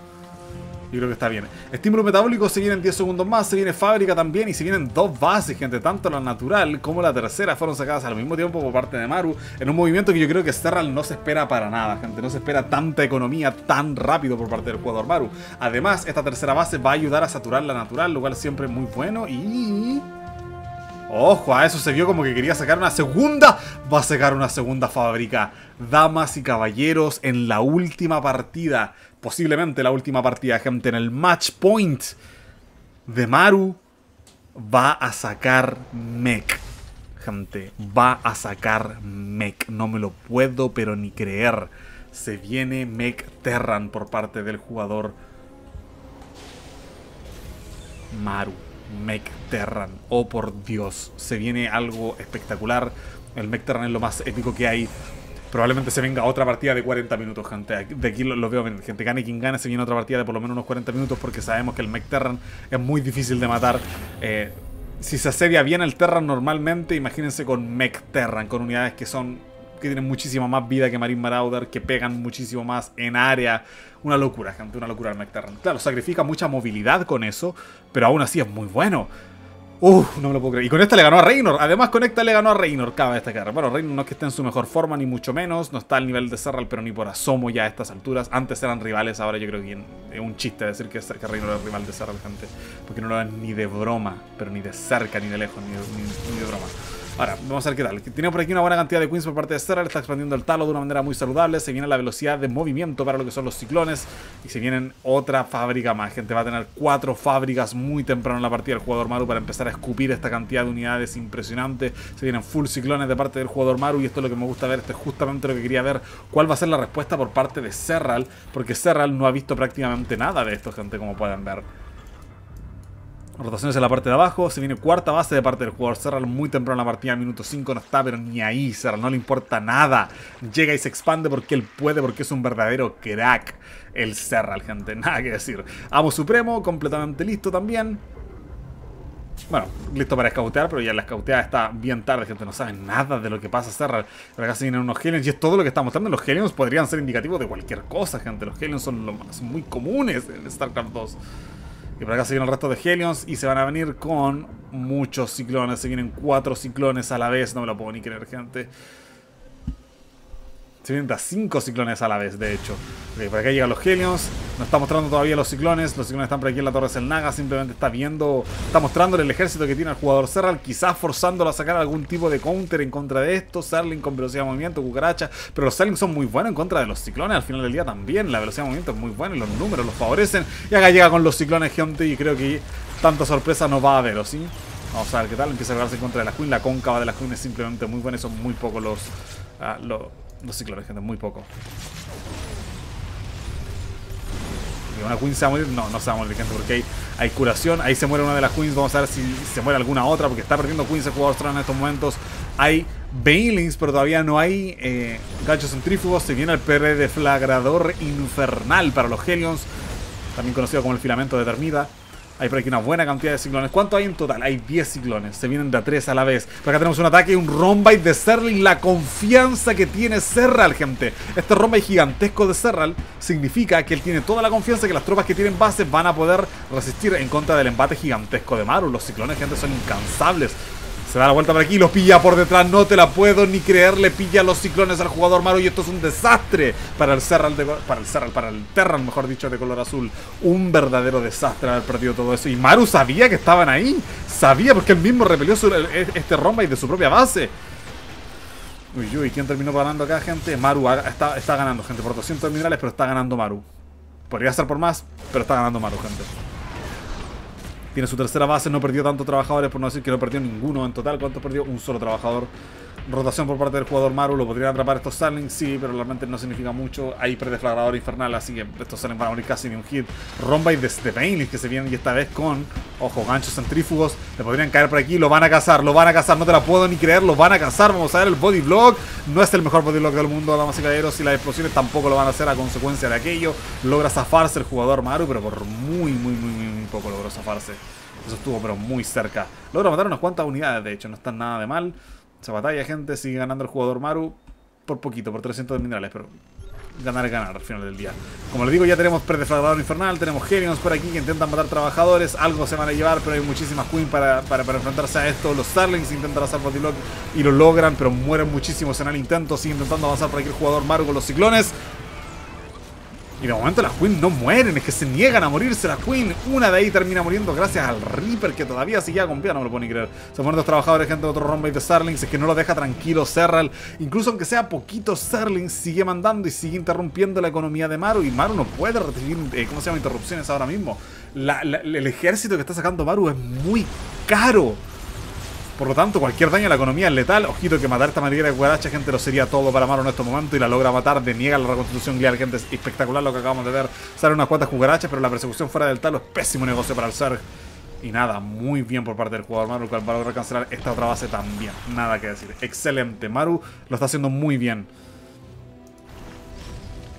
Yo creo que está bien. Estímulo metabólico se vienen 10 segundos más, se viene fábrica también y se vienen dos bases, gente. Tanto la natural como la tercera fueron sacadas al mismo tiempo por parte de Maru. En un movimiento que yo creo que Serral no se espera para nada, gente. No se espera tanta economía tan rápido por parte del jugador Maru. Además, esta tercera base va a ayudar a saturar la natural, lo cual siempre es muy bueno. Y... Ojo, a eso se vio como que quería sacar una segunda. Va a sacar una segunda fábrica. Damas y caballeros, en la última partida, posiblemente la última partida, gente, en el match point de Maru, va a sacar Mech. Gente, va a sacar Mech. No me lo puedo, pero ni creer. Se viene Mech Terran por parte del jugador Maru. Terran. Oh por Dios, se viene algo espectacular. El Terran es lo más épico que hay. Probablemente se venga otra partida de 40 minutos, gente. De aquí lo, veo, gente. Gane quien gane, se viene otra partida de por lo menos unos 40 minutos porque sabemos que el Terran es muy difícil de matar. Eh, si se asedia bien el Terran normalmente, imagínense con Terran, con unidades que son que tienen muchísima más vida que Marine Marauder, que pegan muchísimo más en área. Una locura, gente, una locura el McTerran. Claro, sacrifica mucha movilidad con eso, pero aún así es muy bueno. Uf, no me lo puedo creer. Y con esta le ganó a Reynor. Además, con esta le ganó a Reynor, cabe destacar. Bueno, Reynor no es que esté en su mejor forma, ni mucho menos. No está al nivel de Serral, pero ni por asomo ya a estas alturas. Antes eran rivales, ahora yo creo que es un chiste decir que, que Reynor es rival de Serral, gente. Porque no lo ven ni de broma, pero ni de cerca, ni de lejos, ni ni de broma. Ahora, vamos a ver qué tal. Tiene por aquí una buena cantidad de queens por parte de Serral. Está expandiendo el talo de una manera muy saludable. Se viene la velocidad de movimiento para lo que son los ciclones. Y se vienen otra fábrica más. Gente, va a tener cuatro fábricas muy temprano en la partida del jugador Maru para empezar a escupir esta cantidad de unidades impresionante. Se vienen full ciclones de parte del jugador Maru. Y esto es lo que me gusta ver. Esto es justamente lo que quería ver. ¿Cuál va a ser la respuesta por parte de Serral? Porque Serral no ha visto prácticamente nada de esto, gente, como pueden ver. Rotaciones en la parte de abajo. Se viene cuarta base de parte del jugador. Serral muy temprano en la partida. Minuto 5 no está, pero ni ahí. Serral no le importa nada. Llega y se expande porque él puede, porque es un verdadero crack. El Serral, gente. Nada que decir. Amo Supremo, completamente listo también. Bueno, listo para escautear, pero ya la escauteada está bien tarde, gente. No saben nada de lo que pasa Serral. Pero acá se vienen unos Helions y es todo lo que está mostrando. Los Helions podrían ser indicativos de cualquier cosa, gente. Los Helions son los más muy comunes en StarCraft 2. Y por acá se vienen el resto de Helions y se van a venir con muchos ciclones. Se vienen cuatro ciclones a la vez. No me lo puedo ni creer, gente. Se vienen a cinco ciclones a la vez, de hecho. por acá llegan los Helions. No está mostrando todavía los ciclones. Los ciclones están por aquí en la Torre Naga. Simplemente está viendo, está mostrándole el ejército que tiene el jugador Serral. Quizás forzándolo a sacar algún tipo de counter en contra de esto. Serling con velocidad de movimiento, cucaracha. Pero los Serling son muy buenos en contra de los ciclones. Al final del día también. La velocidad de movimiento es muy buena y los números los favorecen. Y acá llega con los ciclones, gente. Y creo que tanta sorpresa no va a haber, ¿o sí? Vamos a ver qué tal. Empieza a pegarse en contra de la Queen. La cóncava de la Queen es simplemente muy buena son muy pocos los, ah, los los ciclones, gente, muy poco. Y una Queen se va a morir. No, no se va a morir, porque hay, hay curación. Ahí se muere una de las Queens. Vamos a ver si se muere alguna otra, porque está perdiendo Queens el jugador en estos momentos. Hay Bailings, pero todavía no hay eh, ganchos centrífugos. Se viene el PR deflagrador infernal para los Helions, también conocido como el filamento de Termida. Hay por aquí una buena cantidad de ciclones. ¿Cuánto hay en total? Hay 10 ciclones. Se vienen de a 3 a la vez. Por acá tenemos un ataque y un rombite de Serling. La confianza que tiene Serral, gente. Este rombite gigantesco de Serral significa que él tiene toda la confianza que las tropas que tienen base van a poder resistir en contra del embate gigantesco de Maru. Los ciclones, gente, son incansables. Se da la vuelta por aquí, lo pilla por detrás, no te la puedo ni creer, le pilla los ciclones al jugador Maru y esto es un desastre para el Serral, para el Serral, para el Terran, mejor dicho, de color azul. Un verdadero desastre haber perdido todo eso. Y Maru sabía que estaban ahí, sabía porque él mismo repelió e, este romba y de su propia base. Uy, uy, ¿quién terminó ganando acá, gente? Maru está, está ganando, gente, por 200 minerales, pero está ganando Maru. Podría ser por más, pero está ganando Maru, gente. Tiene su tercera base, no perdió tantos trabajadores, por no decir que no perdió ninguno en total. ¿Cuánto perdió? Un solo trabajador. Rotación por parte del jugador Maru, lo podrían atrapar estos Sarlings, sí, pero realmente no significa mucho. Hay predeflagrador infernal, así que estos Sarlings van a morir casi ni un hit. Romba y de, de que se vienen y esta vez con, ojo, ganchos centrífugos, le podrían caer por aquí, lo van a cazar, lo van a cazar, no te la puedo ni creer, lo van a cazar. Vamos a ver el body block, no es el mejor body block del mundo, damas y caballeros, y las explosiones tampoco lo van a hacer a consecuencia de aquello. Logra zafarse el jugador Maru, pero por muy, muy, muy, muy poco logró zafarse. Eso estuvo pero muy cerca. Logra matar unas cuantas unidades, de hecho, no están nada de mal. Esa batalla, gente, sigue ganando el jugador Maru por poquito, por 300 de minerales, pero ganar es ganar al final del día. Como les digo, ya tenemos Predeflagrador Infernal, tenemos Genios por aquí que intentan matar trabajadores, algo se van a llevar, pero hay muchísimas Queen para, para, enfrentarse a esto. Los Starlings intentan hacer Bodylock y lo logran, pero mueren muchísimos en el intento. Sigue intentando avanzar por aquí el jugador Maru con los ciclones. Y de momento las Queen no mueren, es que se niegan a morirse las Queen. Una de ahí termina muriendo gracias al Reaper que todavía seguía con vida, no me lo puedo ni creer. Se mueren dos trabajadores, gente de otro Rombay de Serlings, es que no lo deja tranquilo Serral. Incluso aunque sea poquito Serlings, sigue mandando y sigue interrumpiendo la economía de Maru. Y Maru no puede recibir, eh, ¿cómo se llama? Interrupciones ahora mismo. el ejército que está sacando Maru es muy caro. Por lo tanto, cualquier daño a la economía es letal. Ojito que matar esta manera de guaracha, gente, lo sería todo para Maru en este momento. Y la logra matar, deniega la reconstrucción glial, gente. Es espectacular lo que acabamos de ver. Sale unas cuantas cucarachas, pero la persecución fuera del talo es pésimo negocio para el Zerg. Y nada, muy bien por parte del jugador Maru, el cual va a lograr cancelar esta otra base también. Nada que decir. Excelente. Maru lo está haciendo muy bien.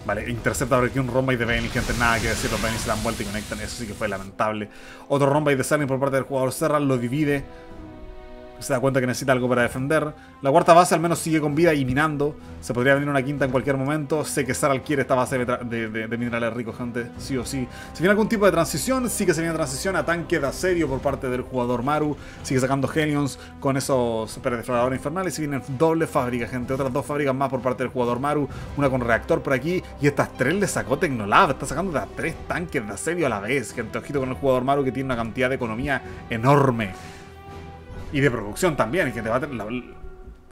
Vale, intercepta por aquí un Rombay de Benny, gente, nada que decir, los Benny se dan vuelta y conectan, eso sí que fue lamentable. Otro Rombay de Saling por parte del jugador Serral, lo divide, se da cuenta que necesita algo para defender. La cuarta base al menos sigue con vida y minando. Se podría venir una quinta en cualquier momento. Sé que Saral quiere esta base de, minerales ricos, gente, sí o sí. Si viene algún tipo de transición, sí que se viene transición a tanque de asedio por parte del jugador Maru. Sigue sacando Genions con esos infernales infernales. Y vienen doble fábrica, gente. Otras dos fábricas más por parte del jugador Maru. Una con reactor por aquí. Y estas tres le sacó Tecnolab. Está sacando de tres tanques de asedio a la vez, gente. Ojito con el jugador Maru que tiene una cantidad de economía enorme. Y de producción también, que te va a tener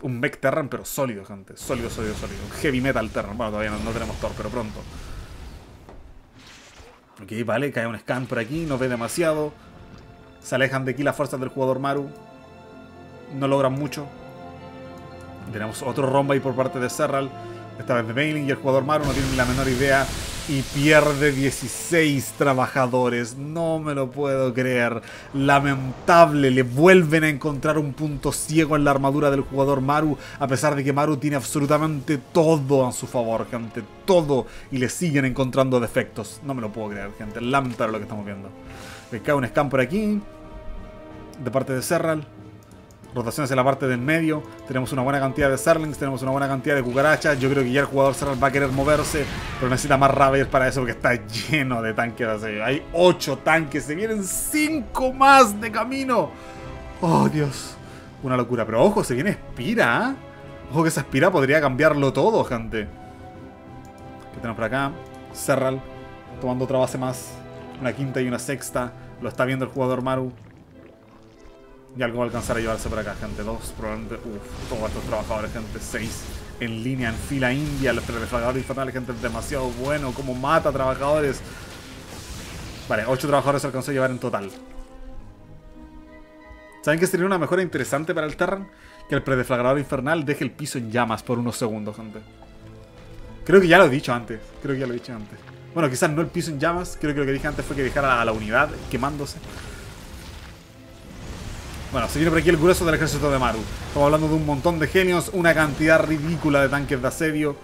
un mech Terran, pero sólido, gente. Sólido, sólido, sólido. Heavy metal Terran. Bueno, todavía no, tenemos Thor, pero pronto. Ok, vale, cae un scan por aquí, no ve demasiado. Se alejan de aquí las fuerzas del jugador Maru. No logran mucho. Tenemos otro romba ahí por parte de Serral. Esta vez de Bailing y el jugador Maru no tiene ni la menor idea y pierde 16 trabajadores. No me lo puedo creer. Lamentable, le vuelven a encontrar un punto ciego en la armadura del jugador Maru, a pesar de que Maru tiene absolutamente todo a su favor, gente. Todo. Y le siguen encontrando defectos. No me lo puedo creer, gente. Lamentable lo que estamos viendo. Le cae un scam por aquí. De parte de Serral rotaciones en la parte del medio, tenemos una buena cantidad de Serlings, tenemos una buena cantidad de cucarachas, yo creo que ya el jugador Serral va a querer moverse, pero necesita más Ravagers para eso porque está lleno de tanques. Hay 8 tanques, se vienen 5 más de camino. Oh, Dios. Una locura, pero ojo, se viene Espira, ¿eh? Ojo que esa Espira podría cambiarlo todo, gente. ¿Qué tenemos por acá? Serral, tomando otra base más, una quinta y una sexta. Lo está viendo el jugador Maru. Y algo va a alcanzar a llevarse por acá, gente. Dos, probablemente. Uf, todos estos trabajadores, gente. Seis en línea, en fila india. Los reflejadores infernales, gente. Demasiado bueno. Como mata trabajadores. Vale, ocho trabajadores alcanzó a llevar en total. ¿Saben qué sería una mejora interesante para el Terran? Que el predeflagrador infernal deje el piso en llamas por unos segundos, gente. Creo que ya lo he dicho antes. Creo que ya lo he dicho antes. Bueno, quizás no el piso en llamas. Creo que lo que dije antes fue que dejara a la unidad quemándose. Bueno, se viene por aquí el grueso del ejército de Maru. Estamos hablando de un montón de genios, una cantidad ridícula de tanques de asedio.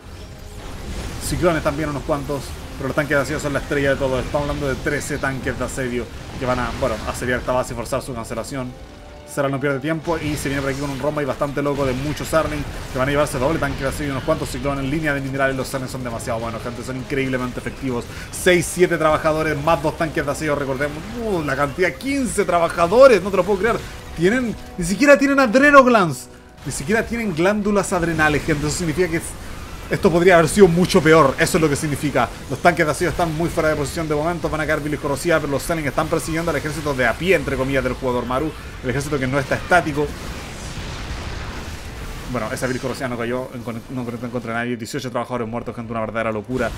Ciclones también unos cuantos, pero los tanques de asedio son la estrella de todo. Estamos hablando de 13 tanques de asedio que van a, bueno, asediar esta base y forzar su cancelación. Serral no pierde tiempo y se viene por aquí con un romba y bastante loco de muchos Sarling que van a llevarse doble tanque de asedio y unos cuantos ciclones en línea de minerales. Los Sarling son demasiado buenos, gente, son increíblemente efectivos. 6, 7 trabajadores, más dos tanques de asedio, recordemos. Uh, la cantidad, 15 trabajadores, no te lo puedo creer. Tienen, ni siquiera tienen adrenoglands. Ni siquiera tienen glándulas adrenales, gente. Eso significa que esto podría haber sido mucho peor. Eso es lo que significa. Los tanques de asedio están muy fuera de posición de momento. Van a caer bilis corrosivas, pero los Selling están persiguiendo al ejército de a pie, entre comillas, del jugador Maru. El ejército que no está estático. Bueno, esa bilis corrosiva no cayó. No conectó contra nadie. 18 trabajadores muertos, gente. Una verdadera locura.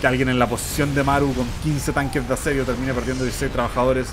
Que alguien en la posición de Maru con 15 tanques de asedio termine perdiendo 16 trabajadores.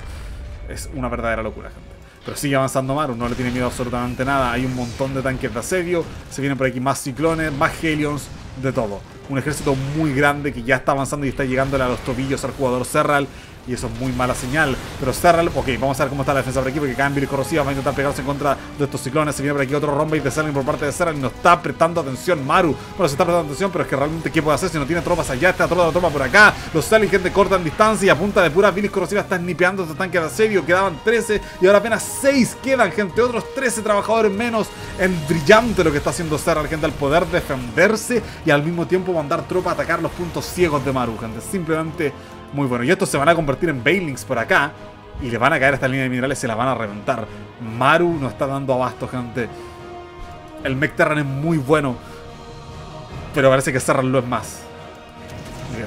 Es una verdadera locura, gente. Pero sigue avanzando Maru, no le tiene miedo absolutamente nada. Hay un montón de tanques de asedio. Se vienen por aquí más ciclones, más Helions, de todo. Un ejército muy grande que ya está avanzando y está llegándole a los tobillos al jugador Serral. Y eso es muy mala señal. Pero Serral, ok, vamos a ver cómo está la defensa por aquí, porque caen Billy Corrosiva va a intentar pegarse en contra de estos ciclones. Se viene por aquí otro romba y de Serral por parte de Serral y no está prestando atención Maru. Bueno, se está prestando atención, pero es que realmente ¿qué puede hacer si no tiene tropas allá? Está toda la tropa por acá. Los Serral gente cortan distancia y a de pura Billy Corrosiva están nipeando estos tanques de asedio. Quedaban 13 y ahora apenas 6 quedan, gente. Otros 13 trabajadores menos. En brillante lo que está haciendo Serral, gente, al poder defenderse y al mismo tiempo mandar tropa a atacar los puntos ciegos de Maru, gente. Simplemente muy bueno. Y estos se van a convertir en Bailings por acá. Y le van a caer a esta línea de minerales se la van a reventar. Maru no está dando abasto, gente. El Mech Terran es muy bueno. Pero parece que Serral lo es más.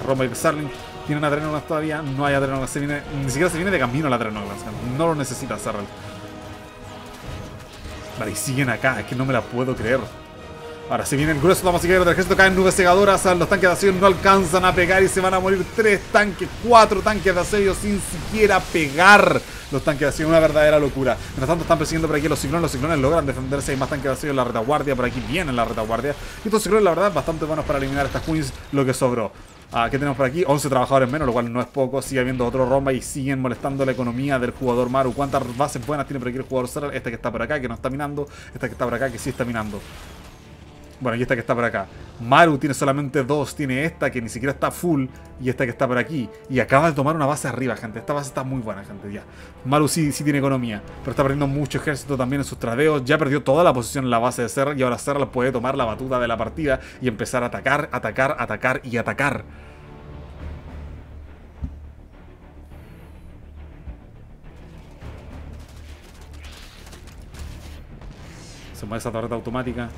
Roma y Starling tienen Adrenoglas todavía. No hay Adrenoglas. Se viene, ni siquiera se viene de camino la Adrenoglas. No lo necesita Serral. Vale, y siguen acá. Es que no me la puedo creer. Ahora se viene el grueso y caballeros del ejército, caen nubes cegadoras, los tanques de asedio no alcanzan a pegar y se van a morir tres tanques, cuatro tanques de asedio sin siquiera pegar los tanques de asedio, una verdadera locura. Mientras tanto están persiguiendo por aquí los ciclones, los ciclones logran defenderse, hay más tanques de asedio en la retaguardia, por aquí vienen la retaguardia. Y estos ciclones la verdad bastante buenos para eliminar estas queens, lo que sobró. Ah, ¿Qué tenemos por aquí? 11 trabajadores menos, lo cual no es poco. Sigue habiendo otro romba y siguen molestando la economía del jugador Maru. ¿Cuántas bases buenas tiene por aquí el jugador Serral? Este que está por acá, que no está minando. Este que está por acá, que sí está minando. Bueno, y esta que está por acá. Maru tiene solamente dos. Tiene esta que ni siquiera está full. Y esta que está por aquí. Y acaba de tomar una base arriba, gente. Esta base está muy buena, gente. Ya. Maru sí, sí tiene economía. Pero está perdiendo mucho ejército también en sus tradeos. Ya perdió toda la posición en la base de Serra. Y ahora Serra puede tomar la batuta de la partida. Y empezar a atacar, atacar, atacar y atacar. Se mueve esa torreta automática.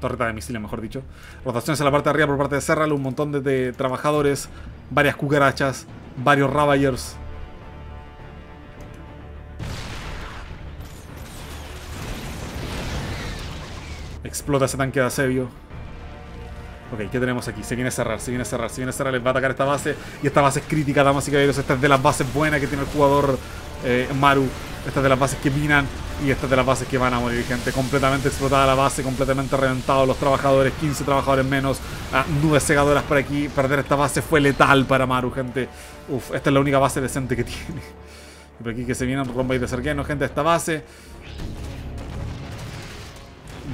Torreta de misiles, mejor dicho. Rotaciones en la parte de arriba por parte de Serral. Un montón de, trabajadores. Varias cucarachas. Varios Ravagers. Explota ese tanque de asedio. Ok, ¿qué tenemos aquí? Se viene a cerrar, se viene a cerrar, se viene a cerrar. Les va a atacar esta base. Y esta base es crítica, damas y caballeros. Esta es de las bases buenas que tiene el jugador eh, Maru. Esta es de las bases que minan. Y esta es de las bases que van a morir, gente. Completamente explotada la base, completamente reventado los trabajadores. 15 trabajadores menos. Ah, nubes segadoras por aquí. Perder esta base fue letal para Maru, gente. Uf, esta es la única base decente que tiene. Y por aquí que se viene un romba y de cerqueno, gente, esta base.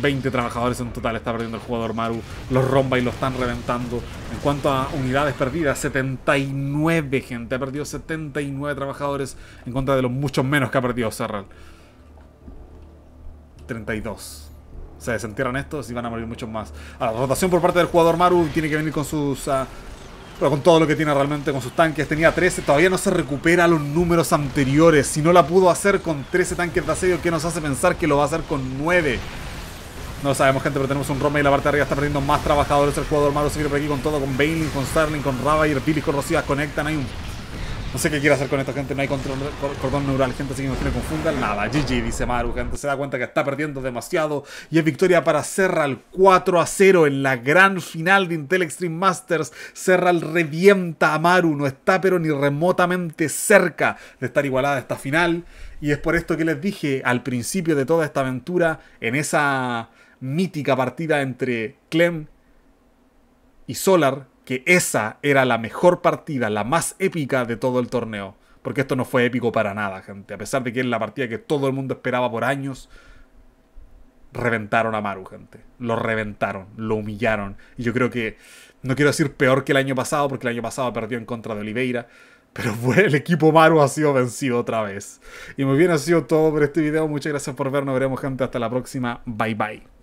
20 trabajadores en total está perdiendo el jugador Maru. Los romba y lo están reventando. En cuanto a unidades perdidas, 79 gente. Ha perdido 79 trabajadores en contra de los muchos menos que ha perdido Serral. 32. Se desentierran estos y van a morir muchos más. A la rotación por parte del jugador Maru tiene que venir con sus... Uh, con todo lo que tiene realmente, con sus tanques. Tenía 13, todavía no se recupera los números anteriores. Si no la pudo hacer con 13 tanques de asedio, ¿qué nos hace pensar que lo va a hacer con 9? No sabemos, gente, pero tenemos un Roma y la parte de arriba está perdiendo más trabajadores. El jugador Maru sigue por aquí con todo, con Bailing, con Starling, con Ravair, Billy, con Rocías, conectan. Hay un no sé qué quiere hacer con esto, gente. No hay control, cordón neural, gente, así que no tiene confundan. Nada, GG, dice Maru, gente. Se da cuenta que está perdiendo demasiado. Y es victoria para Serral 4 a 0 en la gran final de Intel Extreme Masters. Serral revienta a Maru. No está, pero ni remotamente cerca de estar igualada esta final. Y es por esto que les dije al principio de toda esta aventura, en esa mítica partida entre Clem y Solar, que esa era la mejor partida, la más épica de todo el torneo. Porque esto no fue épico para nada, gente. A pesar de que es la partida que todo el mundo esperaba por años, reventaron a Maru, gente. Lo reventaron, lo humillaron. Y yo creo que, no quiero decir peor que el año pasado, porque el año pasado perdió en contra de Oliveira. Pero el equipo Maru ha sido vencido otra vez. Y muy bien, ha sido todo por este video. Muchas gracias por vernos. Nos veremos, gente. Hasta la próxima. Bye bye.